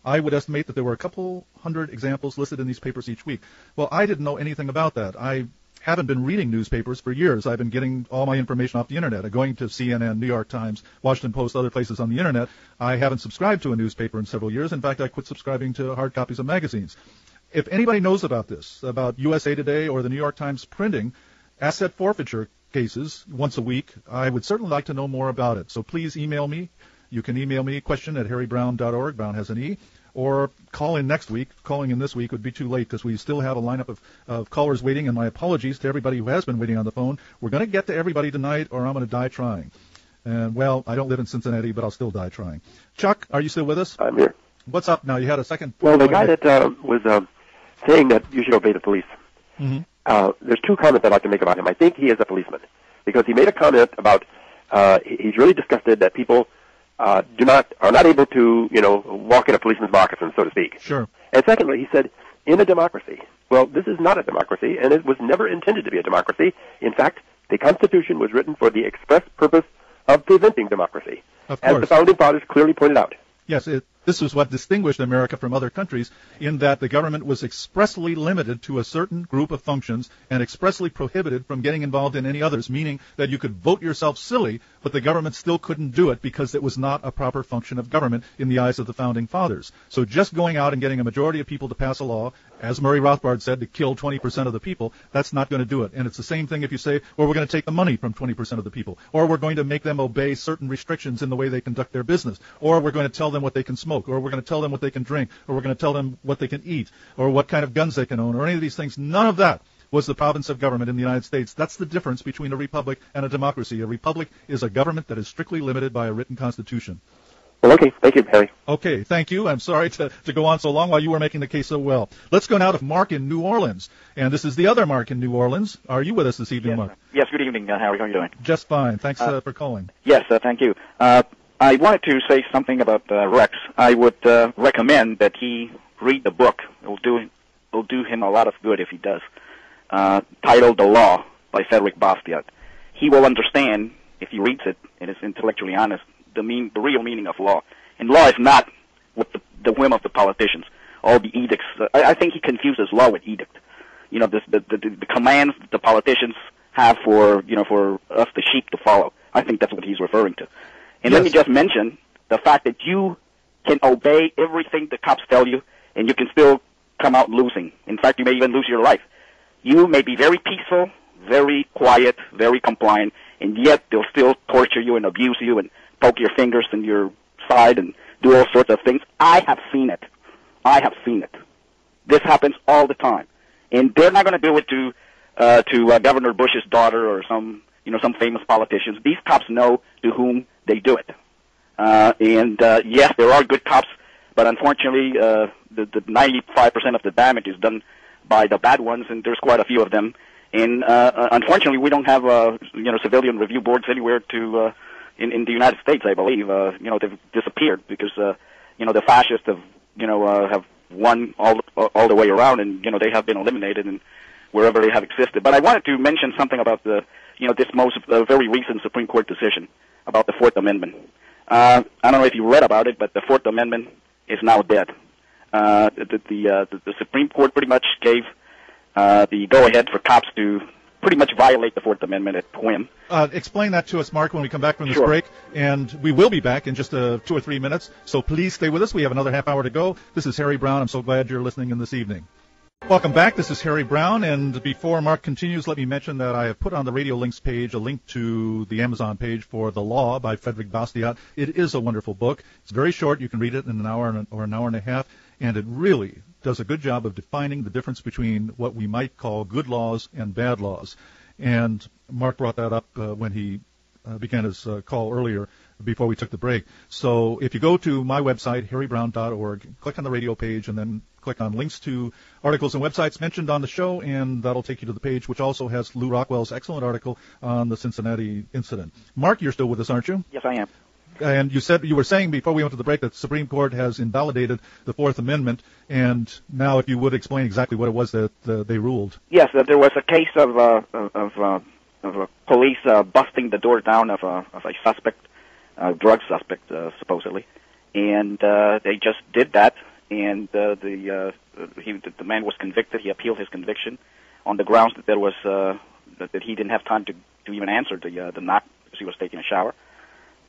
I would estimate that there were a couple hundred examples listed in these papers each week. Well, I didn't know anything about that. I haven't been reading newspapers for years. I've been getting all my information off the internet. I'm going to CNN, New York Times, Washington Post, other places on the internet. I haven't subscribed to a newspaper in several years. In fact, I quit subscribing to hard copies of magazines. If anybody knows about this, about USA Today or the New York Times printing asset forfeiture cases once a week, I would certainly like to know more about it. So please email me. You can email me question at harrybrowne.org. Browne has an E. Or call in next week. Calling in this week would be too late because we still have a lineup of, of callers waiting. And my apologies to everybody who has been waiting on the phone. We're going to get to everybody tonight, or I'm going to die trying. And well, I don't live in Cincinnati, but I'll still die trying. Chuck, are you still with us? I'm here. What's up now? You had a second. Well, the guy that uh, was uh, saying that you should obey the police. Mhm. Uh, there's two comments I'd like to make about him. I think he is a policeman because he made a comment about uh, he's really disgusted that people uh, do not are not able to you know walk in a policeman's moccasins, so to speak. Sure. And secondly, he said, in a democracy. Well, this is not a democracy, and it was never intended to be a democracy. In fact, the Constitution was written for the express purpose of preventing democracy, Of as the founding fathers clearly pointed out. Yes, it, this was what distinguished America from other countries in that the government was expressly limited to a certain group of functions and expressly prohibited from getting involved in any others, meaning that you could vote yourself silly, but the government still couldn't do it because it was not a proper function of government in the eyes of the founding fathers. So just going out and getting a majority of people to pass a law, as Murray Rothbard said, to kill 20% of the people, that's not going to do it. And it's the same thing if you say, well, we're going to take the money from 20% of the people, or we're going to make them obey certain restrictions in the way they conduct their business, or we're going to tell them what they can smoke, or we're going to tell them what they can drink, or we're going to tell them what they can eat, or what kind of guns they can own, or any of these things. None of that was the province of government in the United States. That's the difference between a republic and a democracy. A republic is a government that is strictly limited by a written constitution. Well, okay, thank you, Harry. Okay, thank you. I'm sorry to, to go on so long while you were making the case so well. Let's go now to Mark in New Orleans. And this is the other Mark in New Orleans. Are you with us this evening, Mark? Yes, good evening, uh, Harry. How are you doing? Just fine. Thanks uh, Uh, for calling. Yes, uh, thank you. Uh, I wanted to say something about uh, Rex. I would uh, recommend that he read the book. It'll do it'll do him a lot of good if he does. Uh, titled "The Law" by Frederick Bastiat. He will understand if he reads it and is intellectually honest the mean the real meaning of law. And law is not what the, the whim of the politicians. All the edicts. Uh, I, I think he confuses law with edict. You know, the, the the the commands that the politicians have for you know for us the sheep to follow. I think that's what he's referring to. And let me just mention the fact that you can obey everything the cops tell you, and you can still come out losing. In fact, you may even lose your life. You may be very peaceful, very quiet, very compliant, and yet they'll still torture you and abuse you and poke your fingers in your side and do all sorts of things. I have seen it. I have seen it. This happens all the time, and they're not going to do it to uh, to uh, Governor Bush's daughter or some you know some famous politicians. These cops know to whom they do it. Uh, and uh, yes, there are good cops, but unfortunately, uh, the, the 95% of the damage is done by the bad ones, and there's quite a few of them. And uh, uh, unfortunately, we don't have uh, you know civilian review boards anywhere to uh, in in the United States. I believe uh, you know they've disappeared because uh, you know the fascists have you know uh, have won all all the way around, and you know they have been eliminated and wherever they have existed. But I wanted to mention something about the you know this most uh, very recent Supreme Court decision about the Fourth Amendment. Uh, I don't know if you read about it, but the Fourth Amendment is now dead. Uh, the the, uh, the, the Supreme Court pretty much gave uh, the go-ahead for cops to pretty much violate the Fourth Amendment at whim. Uh, explain that to us, Mark, when we come back from this Sure. break. And we will be back in just uh, two or three minutes. So please stay with us. We have another half hour to go. This is Harry Browne. I'm so glad you're listening in this evening. Welcome back. This is Harry Browne. And before Mark continues, let me mention that I have put on the Radio Links page a link to the Amazon page for The Law by Frederick Bastiat. It is a wonderful book. It's very short. You can read it in an hour or an hour and a half. And it really does a good job of defining the difference between what we might call good laws and bad laws. And Mark brought that up uh, when he uh, began his uh, call earlier before we took the break. So if you go to my website, harrybrowne.org, click on the radio page, and then click on links to articles and websites mentioned on the show, and that'll take you to the page, which also has Lew Rockwell's excellent article on the Cincinnati incident. Mark, you're still with us, aren't you? Yes, I am. And you said you were saying before we went to the break that the Supreme Court has invalidated the Fourth Amendment, and now if you would explain exactly what it was that uh, they ruled. Yes, uh, there was a case of uh, of uh, of uh, police uh, busting the door down of a of a suspect, uh, drug suspect uh, supposedly, and uh, they just did that, and uh, the uh, he the man was convicted. He appealed his conviction on the grounds that there was uh, that, that he didn't have time to to even answer the uh, the knock because he was taking a shower,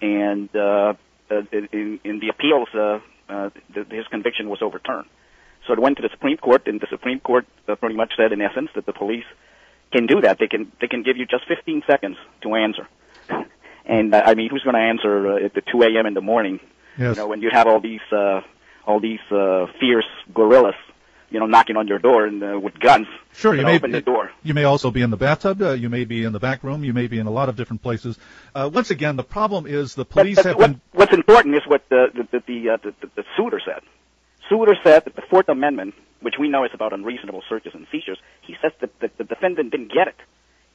and uh, in, in the appeals, uh, uh, th- his conviction was overturned. So it went to the Supreme Court, and the Supreme Court uh, pretty much said, in essence, that the police can do that. They can they can give you just 15 seconds to answer. And uh, I mean, who's going to answer uh, at the 2 a.m. in the morning? Yes. You know, when you have all these uh, all these uh, fierce guerrillas, you know, knocking on your door and uh, with guns. Sure, you may open the door. You may also be in the bathtub. Uh, you may be in the back room. You may be in a lot of different places. Uh, once again, the problem is the police but, but have what, been. What's important is what the the the, the, uh, the, the, the Souter said. Souter said that the Fourth Amendment, which we know is about unreasonable searches and seizures, he says that the, the defendant didn't get it.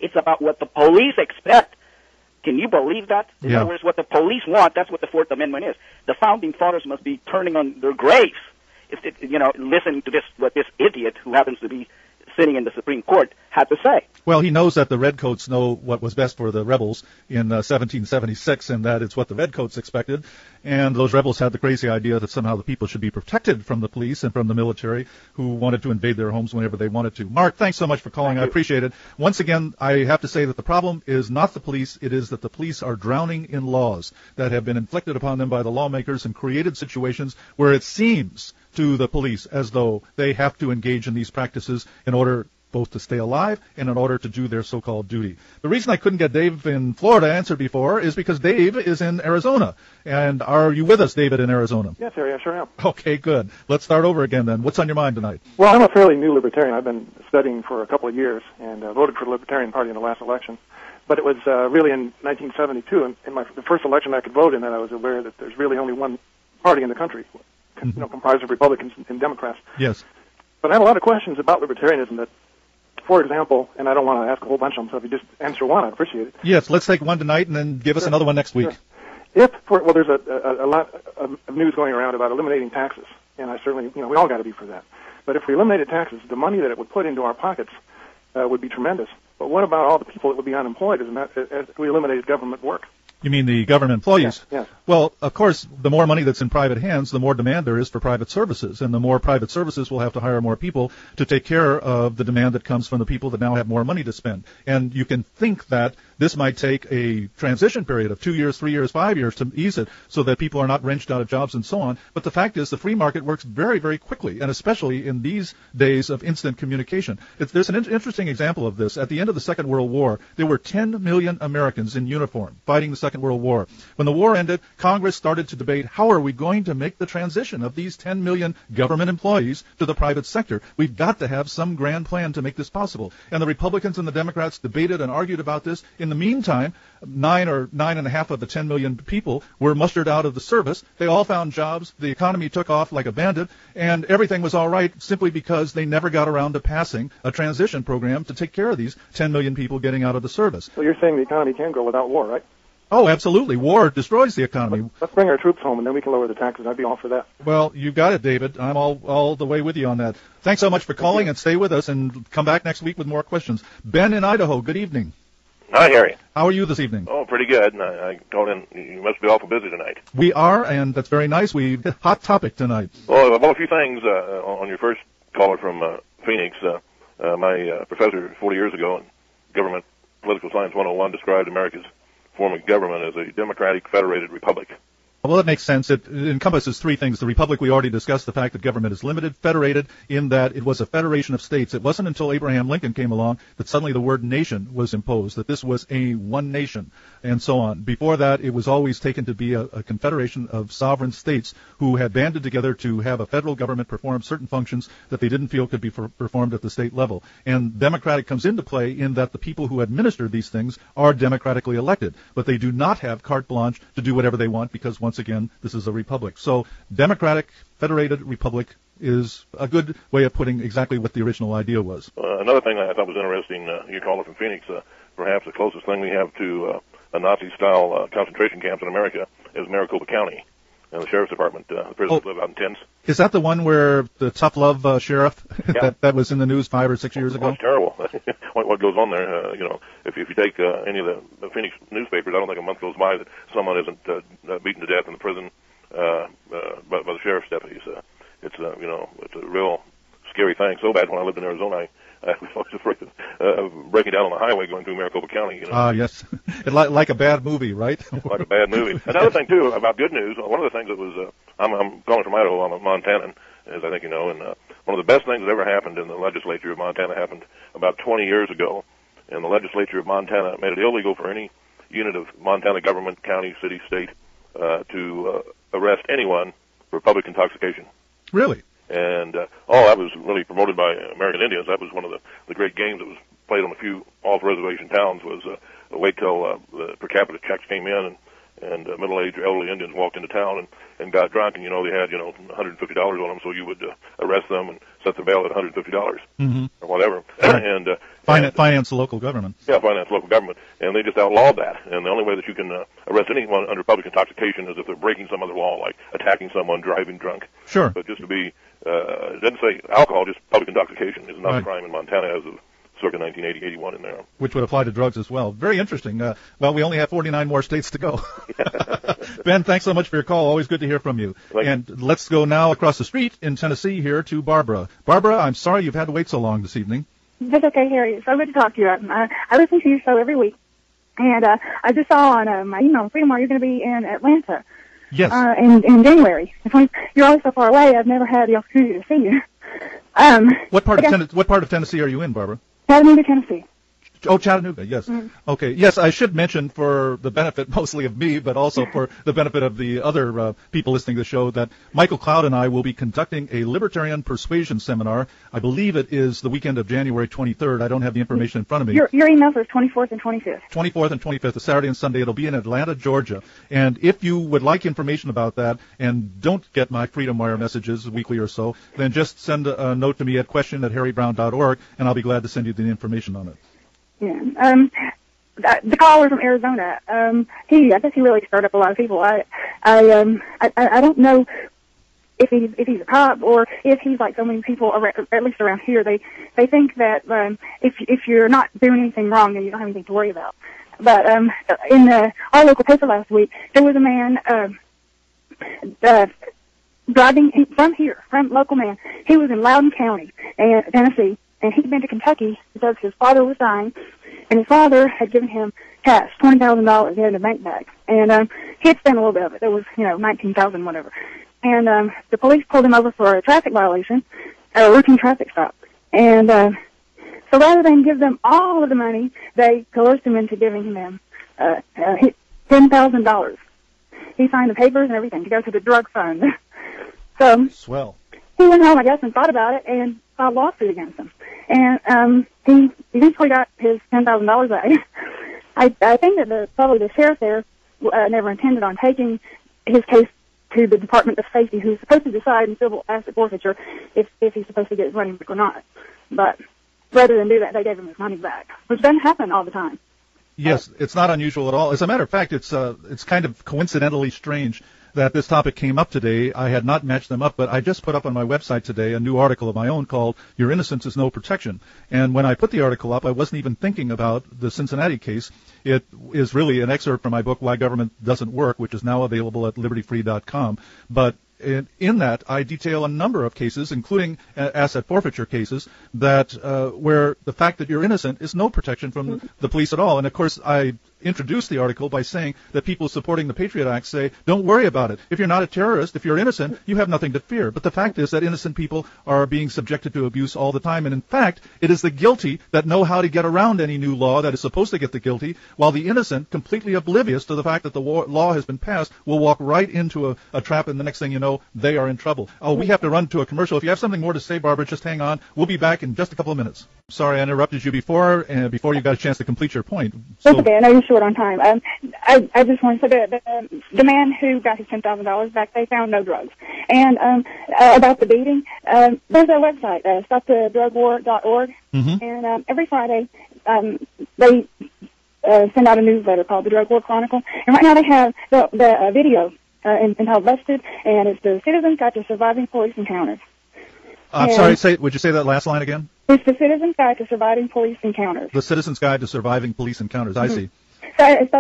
It's about what the police expect. Can you believe that? In Yeah. other words, what the police want, that's what the Fourth Amendment is. The founding fathers must be turning on their graves if it, you know, listening to this what this idiot who happens to be sitting in the Supreme Court had to say. Well, he knows that the redcoats know what was best for the rebels in uh, 1776, and that it's what the redcoats expected. And those rebels had the crazy idea that somehow the people should be protected from the police and from the military, who wanted to invade their homes whenever they wanted to. Mark, thanks so much for calling. I appreciate it. Once again, I have to say that the problem is not the police; it is that the police are drowning in laws that have been inflicted upon them by the lawmakers and created situations where it seems to the police as though they have to engage in these practices in order both to stay alive and in order to do their so-called duty. The reason I couldn't get Dave in Florida answered before is because Dave is in Arizona. And are you with us, David, in Arizona? Yes, Harry, I sure am. Okay, good. Let's start over again then. What's on your mind tonight? Well, I'm a fairly new libertarian. I've been studying for a couple of years and uh, voted for the Libertarian Party in the last election. But it was uh, really in 1972, in, in my the first election I could vote in, that I was aware that there's really only one party in the country, you know, comprised of Republicans and Democrats. Yes. But I have a lot of questions about libertarianism that, for example, and I don't want to ask a whole bunch of them, so if you just answer one, I'd appreciate it. Yes, let's take one tonight and then give us Sure. another one next week. Sure. If, for, well, there's a, a, a lot of of news going around about eliminating taxes, and I certainly, you know, we all got to be for that. But if we eliminated taxes, the money that it would put into our pockets uh, would be tremendous. But what about all the people that would be unemployed as, as we eliminated government work? You mean the government employees? Yes. Well, of course, the more money that's in private hands, the more demand there is for private services, and the more private services will have to hire more people to take care of the demand that comes from the people that now have more money to spend. And you can think that this might take a transition period of two years, three years, five years to ease it so that people are not wrenched out of jobs and so on. But the fact is the free market works very, very quickly, and especially in these days of instant communication. It's, there's an in- interesting example of this. At the end of the Second World War, there were 10 million Americans in uniform fighting the Second World War. When the war ended, Congress started to debate how are we going to make the transition of these 10 million government employees to the private sector. We've got to have some grand plan to make this possible. And the Republicans and the Democrats debated and argued about this. In the meantime, nine or nine and a half of the 10 million people were mustered out of the service. They all found jobs. The economy took off like a bandit, and everything was all right simply because they never got around to passing a transition program to take care of these 10 million people getting out of the service. So you're saying the economy can grow without war, right? Oh, absolutely. War destroys the economy. Let's bring our troops home, and then we can lower the taxes. I'd be all for that. Well, you got it, David. I'm all all the way with you on that. Thanks so much for calling and stay with us and come back next week with more questions. Ben in Idaho, good evening. Hi, Harry. How are you this evening? Oh, pretty good. And I, I called in. You must be awful busy tonight. We are, and that's very nice. We hot topic tonight. Well, well, a few things uh, on your first caller from uh, Phoenix. Uh, Uh, my uh, professor 40 years ago in government political science 101 described America's form of government as a democratic federated republic. Well, that makes sense. It, encompasses three things. The republic, we already discussed the fact that government is limited, federated, in that it was a federation of states. It wasn't until Abraham Lincoln came along that suddenly the word nation was imposed, that this was a one nation, and so on. Before that, it was always taken to be a, a confederation of sovereign states who had banded together to have a federal government perform certain functions that they didn't feel could be for, performed at the state level. And democratic comes into play in that the people who administer these things are democratically elected, but they do not have carte blanche to do whatever they want because once again, this is a republic. So democratic, federated republic is a good way of putting exactly what the original idea was. Uh, another thing I thought was interesting, uh, you call it from Phoenix, uh, perhaps the closest thing we have to uh, a Nazi-style uh, concentration camps in America is Maricopa County. And the sheriff's department, uh, the prisoners Oh. live out in tents. Is that the one where the tough love uh, sheriff that that was in the news five or six years ago? it's terrible. what, what goes on there, uh, you know, if, if you take uh, any of the, the Phoenix newspapers, I don't think a month goes by that someone isn't uh, uh, beaten to death in the prison uh, uh, by, by the sheriff's deputies. Uh, it's, uh, you know, it's a real scary thing. So bad when I lived in Arizona, I, I was always afraid uh, breaking down on the highway going through Maricopa County. You know, Ah, yes, it, like, like a bad movie, right? like a bad movie. Another thing too about good news. One of the things that was uh, I'm, I'm calling from Idaho. I'm a Montanan, as I think you know, and uh, one of the best things that ever happened in the legislature of Montana happened about 20 years ago, and the legislature of Montana made it illegal for any unit of Montana government, county, city, state, uh, to uh, arrest anyone for public intoxication. really? And uh, oh, that was really promoted by American Indians. That was one of the, the great games that was played on a few off reservation towns. Was uh, wait till uh, the per capita checks came in and and uh, middle-aged elderly Indians walked into town and and got drunk, and you know they had you know 150 dollars on them, so you would uh, arrest them and set the bail at 150 dollars Mm-hmm. or whatever. and uh, Fin- finance the local government. yeah, finance local government, and they just outlawed that. And the only way that you can uh, arrest anyone under public intoxication is if they're breaking some other law, like attacking someone, driving drunk. Sure. But just to be, uh, it doesn't say alcohol, just public intoxication is not Right. a crime in Montana as of circa 1980, 81 in there. which would apply to drugs as well. Very interesting. Uh, well, we only have 49 more states to go. ben, thanks so much for your call. Always good to hear from you. Thank you. and let's go now across the street in Tennessee here to Barbara. Barbara, I'm sorry you've had to wait so long this evening. That's okay, Harry. It's so good to talk to you. I, I listen to your show every week. And uh, I just saw on uh, my email, Freedom Hour, you're going to be in Atlanta Yes. uh, in, in January. When- You're always so far away, I've never had the opportunity to see you. Um, what part of okay. Tenn- what part of Tennessee are you in, Barbara? Chattanooga, Tennessee. Oh, Chattanooga. Yes. Mm. Okay. Yes, I should mention for the benefit mostly of me, but also for the benefit of the other uh, people listening to the show that Michael Cloud and I will be conducting a libertarian persuasion seminar. I believe it is the weekend of January 23rd. I don't have the information in front of me. Your, your emails are 24th and 25th. 24th and 25th, a Saturday and Sunday. It'll be in Atlanta, Georgia. And if you would like information about that and don't get my Freedom Wire messages weekly or so, then just send a, a note to me at question at harrybrowne.org, and I'll be glad to send you the information on it. Yeah. Um, the caller from Arizona, um, he, I guess he really stirred up a lot of people. I, I, um, I, I don't know if he's if he's a cop or if he's like so many people, ar- at least around here. They they think that um, if if you're not doing anything wrong, then you don't have anything to worry about. But um, in the, our local paper last week, there was a man um, uh, driving from here, from local man. He was in Loudon County, and Tennessee, and he'd been to Kentucky because his father was dying, and his father had given him cash, twenty thousand dollars. In a bank bag, and um, he had spent a little bit of it. There was, you know, nineteen thousand, whatever. And um, the police pulled him over for a traffic violation, at a routine traffic stop, and uh, so rather than give them all of the money, they coerced him into giving them uh, uh, ten thousand dollars. He signed the papers and everything to go to the drug fund. so Swell. he went home, I guess, and thought about it and filed a lawsuit against them. And um, he eventually got his ten thousand dollars back. I I think that the probably the sheriff there uh, never intended on taking his case to the Department of Safety, who's supposed to decide in civil asset forfeiture if if he's supposed to get his money back or not. But rather than do that, they gave him his money back, which doesn't happen all the time. Yes, it's not unusual at all. As a matter of fact, it's uh, it's kind of coincidentally strange that this topic came up today. I had not matched them up, but I just put up on my website today a new article of my own called "Your Innocence Is No Protection." And when I put the article up, I wasn't even thinking about the Cincinnati case. It is really an excerpt from my book "Why Government Doesn't Work," which is now available at libertytree.com. But in, in that, I detail a number of cases, including uh, asset forfeiture cases, that uh, where the fact that you're innocent is no protection from mm-hmm. the police at all. And of course, I introduced the article by saying that people supporting the Patriot Act say, don't worry about it. If you're not a terrorist, if you're innocent, you have nothing to fear. But the fact is that innocent people are being subjected to abuse all the time. And in fact, it is the guilty that know how to get around any new law that is supposed to get the guilty, while the innocent, completely oblivious to the fact that the law has been passed, will walk right into a, a trap. And the next thing you know, they are in trouble. Oh, we have to run to a commercial. If you have something more to say, Barbara, just hang on. We'll be back in just a couple of minutes. Sorry, I interrupted you before, and before you got a chance to complete your point. So, okay. I know you're short on time. Um, I, I just want to say that the, the man who got his ten thousand dollars back, they found no drugs. And um, uh, about the beating, um, there's a website, uh, stopthedrugwar.org, mm-hmm. and um, every Friday um, they uh, send out a newsletter called the Drug War Chronicle. And right now they have the, the uh, video uh, entitled "Busted," and it's the Citizens Guide to Surviving Police Encounters. I'm sorry. Say, would you say that last line again? It's the Citizen's Guide to Surviving Police Encounters. The Citizen's Guide to Surviving Police Encounters. Mm-hmm. I see. At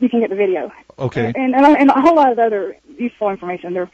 you can get the video. Okay. And, and, and a whole lot of other useful information. There,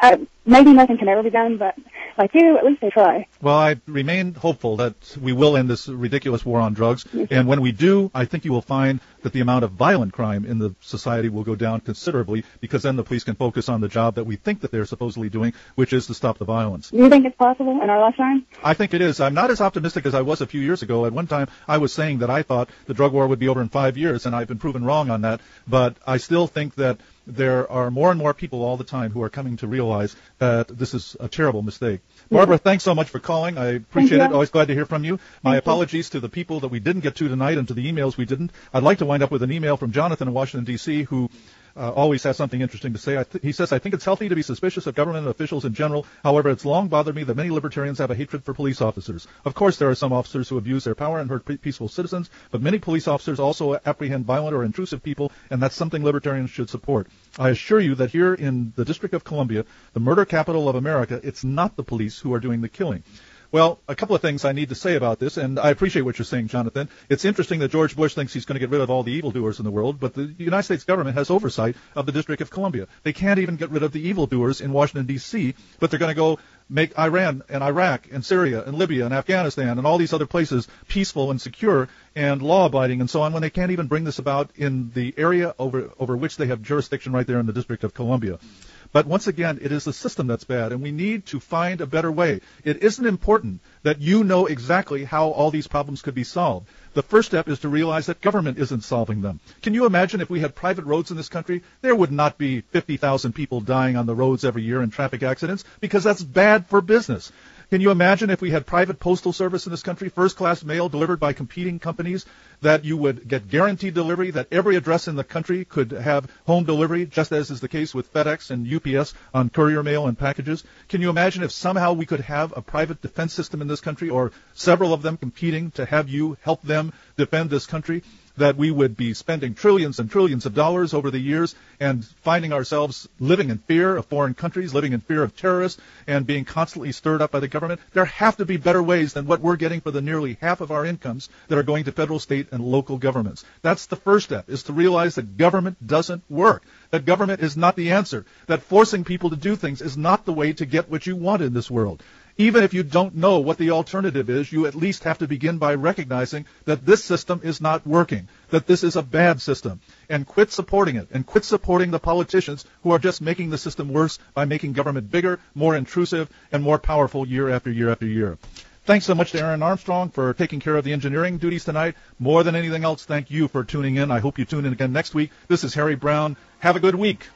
uh, maybe nothing can ever be done, but like you, at least they try. Well, I remain hopeful that we will end this ridiculous war on drugs. And when we do, I think you will find that the amount of violent crime in the society will go down considerably because then the police can focus on the job that we think that they're supposedly doing, which is to stop the violence. Do you think it's possible in our lifetime? I think it is. I'm not as optimistic as I was a few years ago. At one time, I was saying that I thought the drug war would be over in five years, and I've been proven wrong on that. But I still think that there are more and more people all the time who are coming to realize that this is a terrible mistake. Barbara, thanks so much for calling. I appreciate it. Always glad to hear from you. My Thank apologies you. to the people that we didn't get to tonight and to the emails we didn't. I'd like to wind up with an email from Jonathan in Washington, D.C., who uh, always has something interesting to say. Th- he says, I think it's healthy to be suspicious of government officials in general. However, it's long bothered me that many libertarians have a hatred for police officers. Of course, there are some officers who abuse their power and hurt peaceful citizens, but many police officers also apprehend violent or intrusive people, and that's something libertarians should support. I assure you that here in the District of Columbia, the murder capital of America, it's not the police who are doing the killing. Well, a couple of things I need to say about this, and I appreciate what you're saying, Jonathan. It's interesting that George Bush thinks he's going to get rid of all the evildoers in the world, but the United States government has oversight of the District of Columbia. They can't even get rid of the evildoers in Washington, D.C., but they're going to go make Iran and Iraq and Syria and Libya and Afghanistan and all these other places peaceful and secure and law abiding and so on when they can't even bring this about in the area over, over which they have jurisdiction right there in the District of Columbia. But once again, it is the system that's bad, and we need to find a better way. It isn't important that you know exactly how all these problems could be solved. The first step is to realize that government isn't solving them. Can you imagine if we had private roads in this country? There would not be 50,000 people dying on the roads every year in traffic accidents because that's bad for business. Can you imagine if we had private postal service in this country, first class mail delivered by competing companies, that you would get guaranteed delivery, that every address in the country could have home delivery, just as is the case with FedEx and UPS on courier mail and packages? Can you imagine if somehow we could have a private defense system in this country, or several of them competing to have you help them defend this country? That we would be spending trillions and trillions of dollars over the years and finding ourselves living in fear of foreign countries, living in fear of terrorists, and being constantly stirred up by the government. There have to be better ways than what we're getting for the nearly half of our incomes that are going to federal, state, and local governments. That's the first step, is to realize that government doesn't work, that government is not the answer, that forcing people to do things is not the way to get what you want in this world. Even if you don't know what the alternative is, you at least have to begin by recognizing that this system is not working, that this is a bad system, and quit supporting it, and quit supporting the politicians who are just making the system worse by making government bigger, more intrusive, and more powerful year after year after year. Thanks so much to Aaron Armstrong for taking care of the engineering duties tonight. More than anything else, thank you for tuning in. I hope you tune in again next week. This is Harry Browne. Have a good week.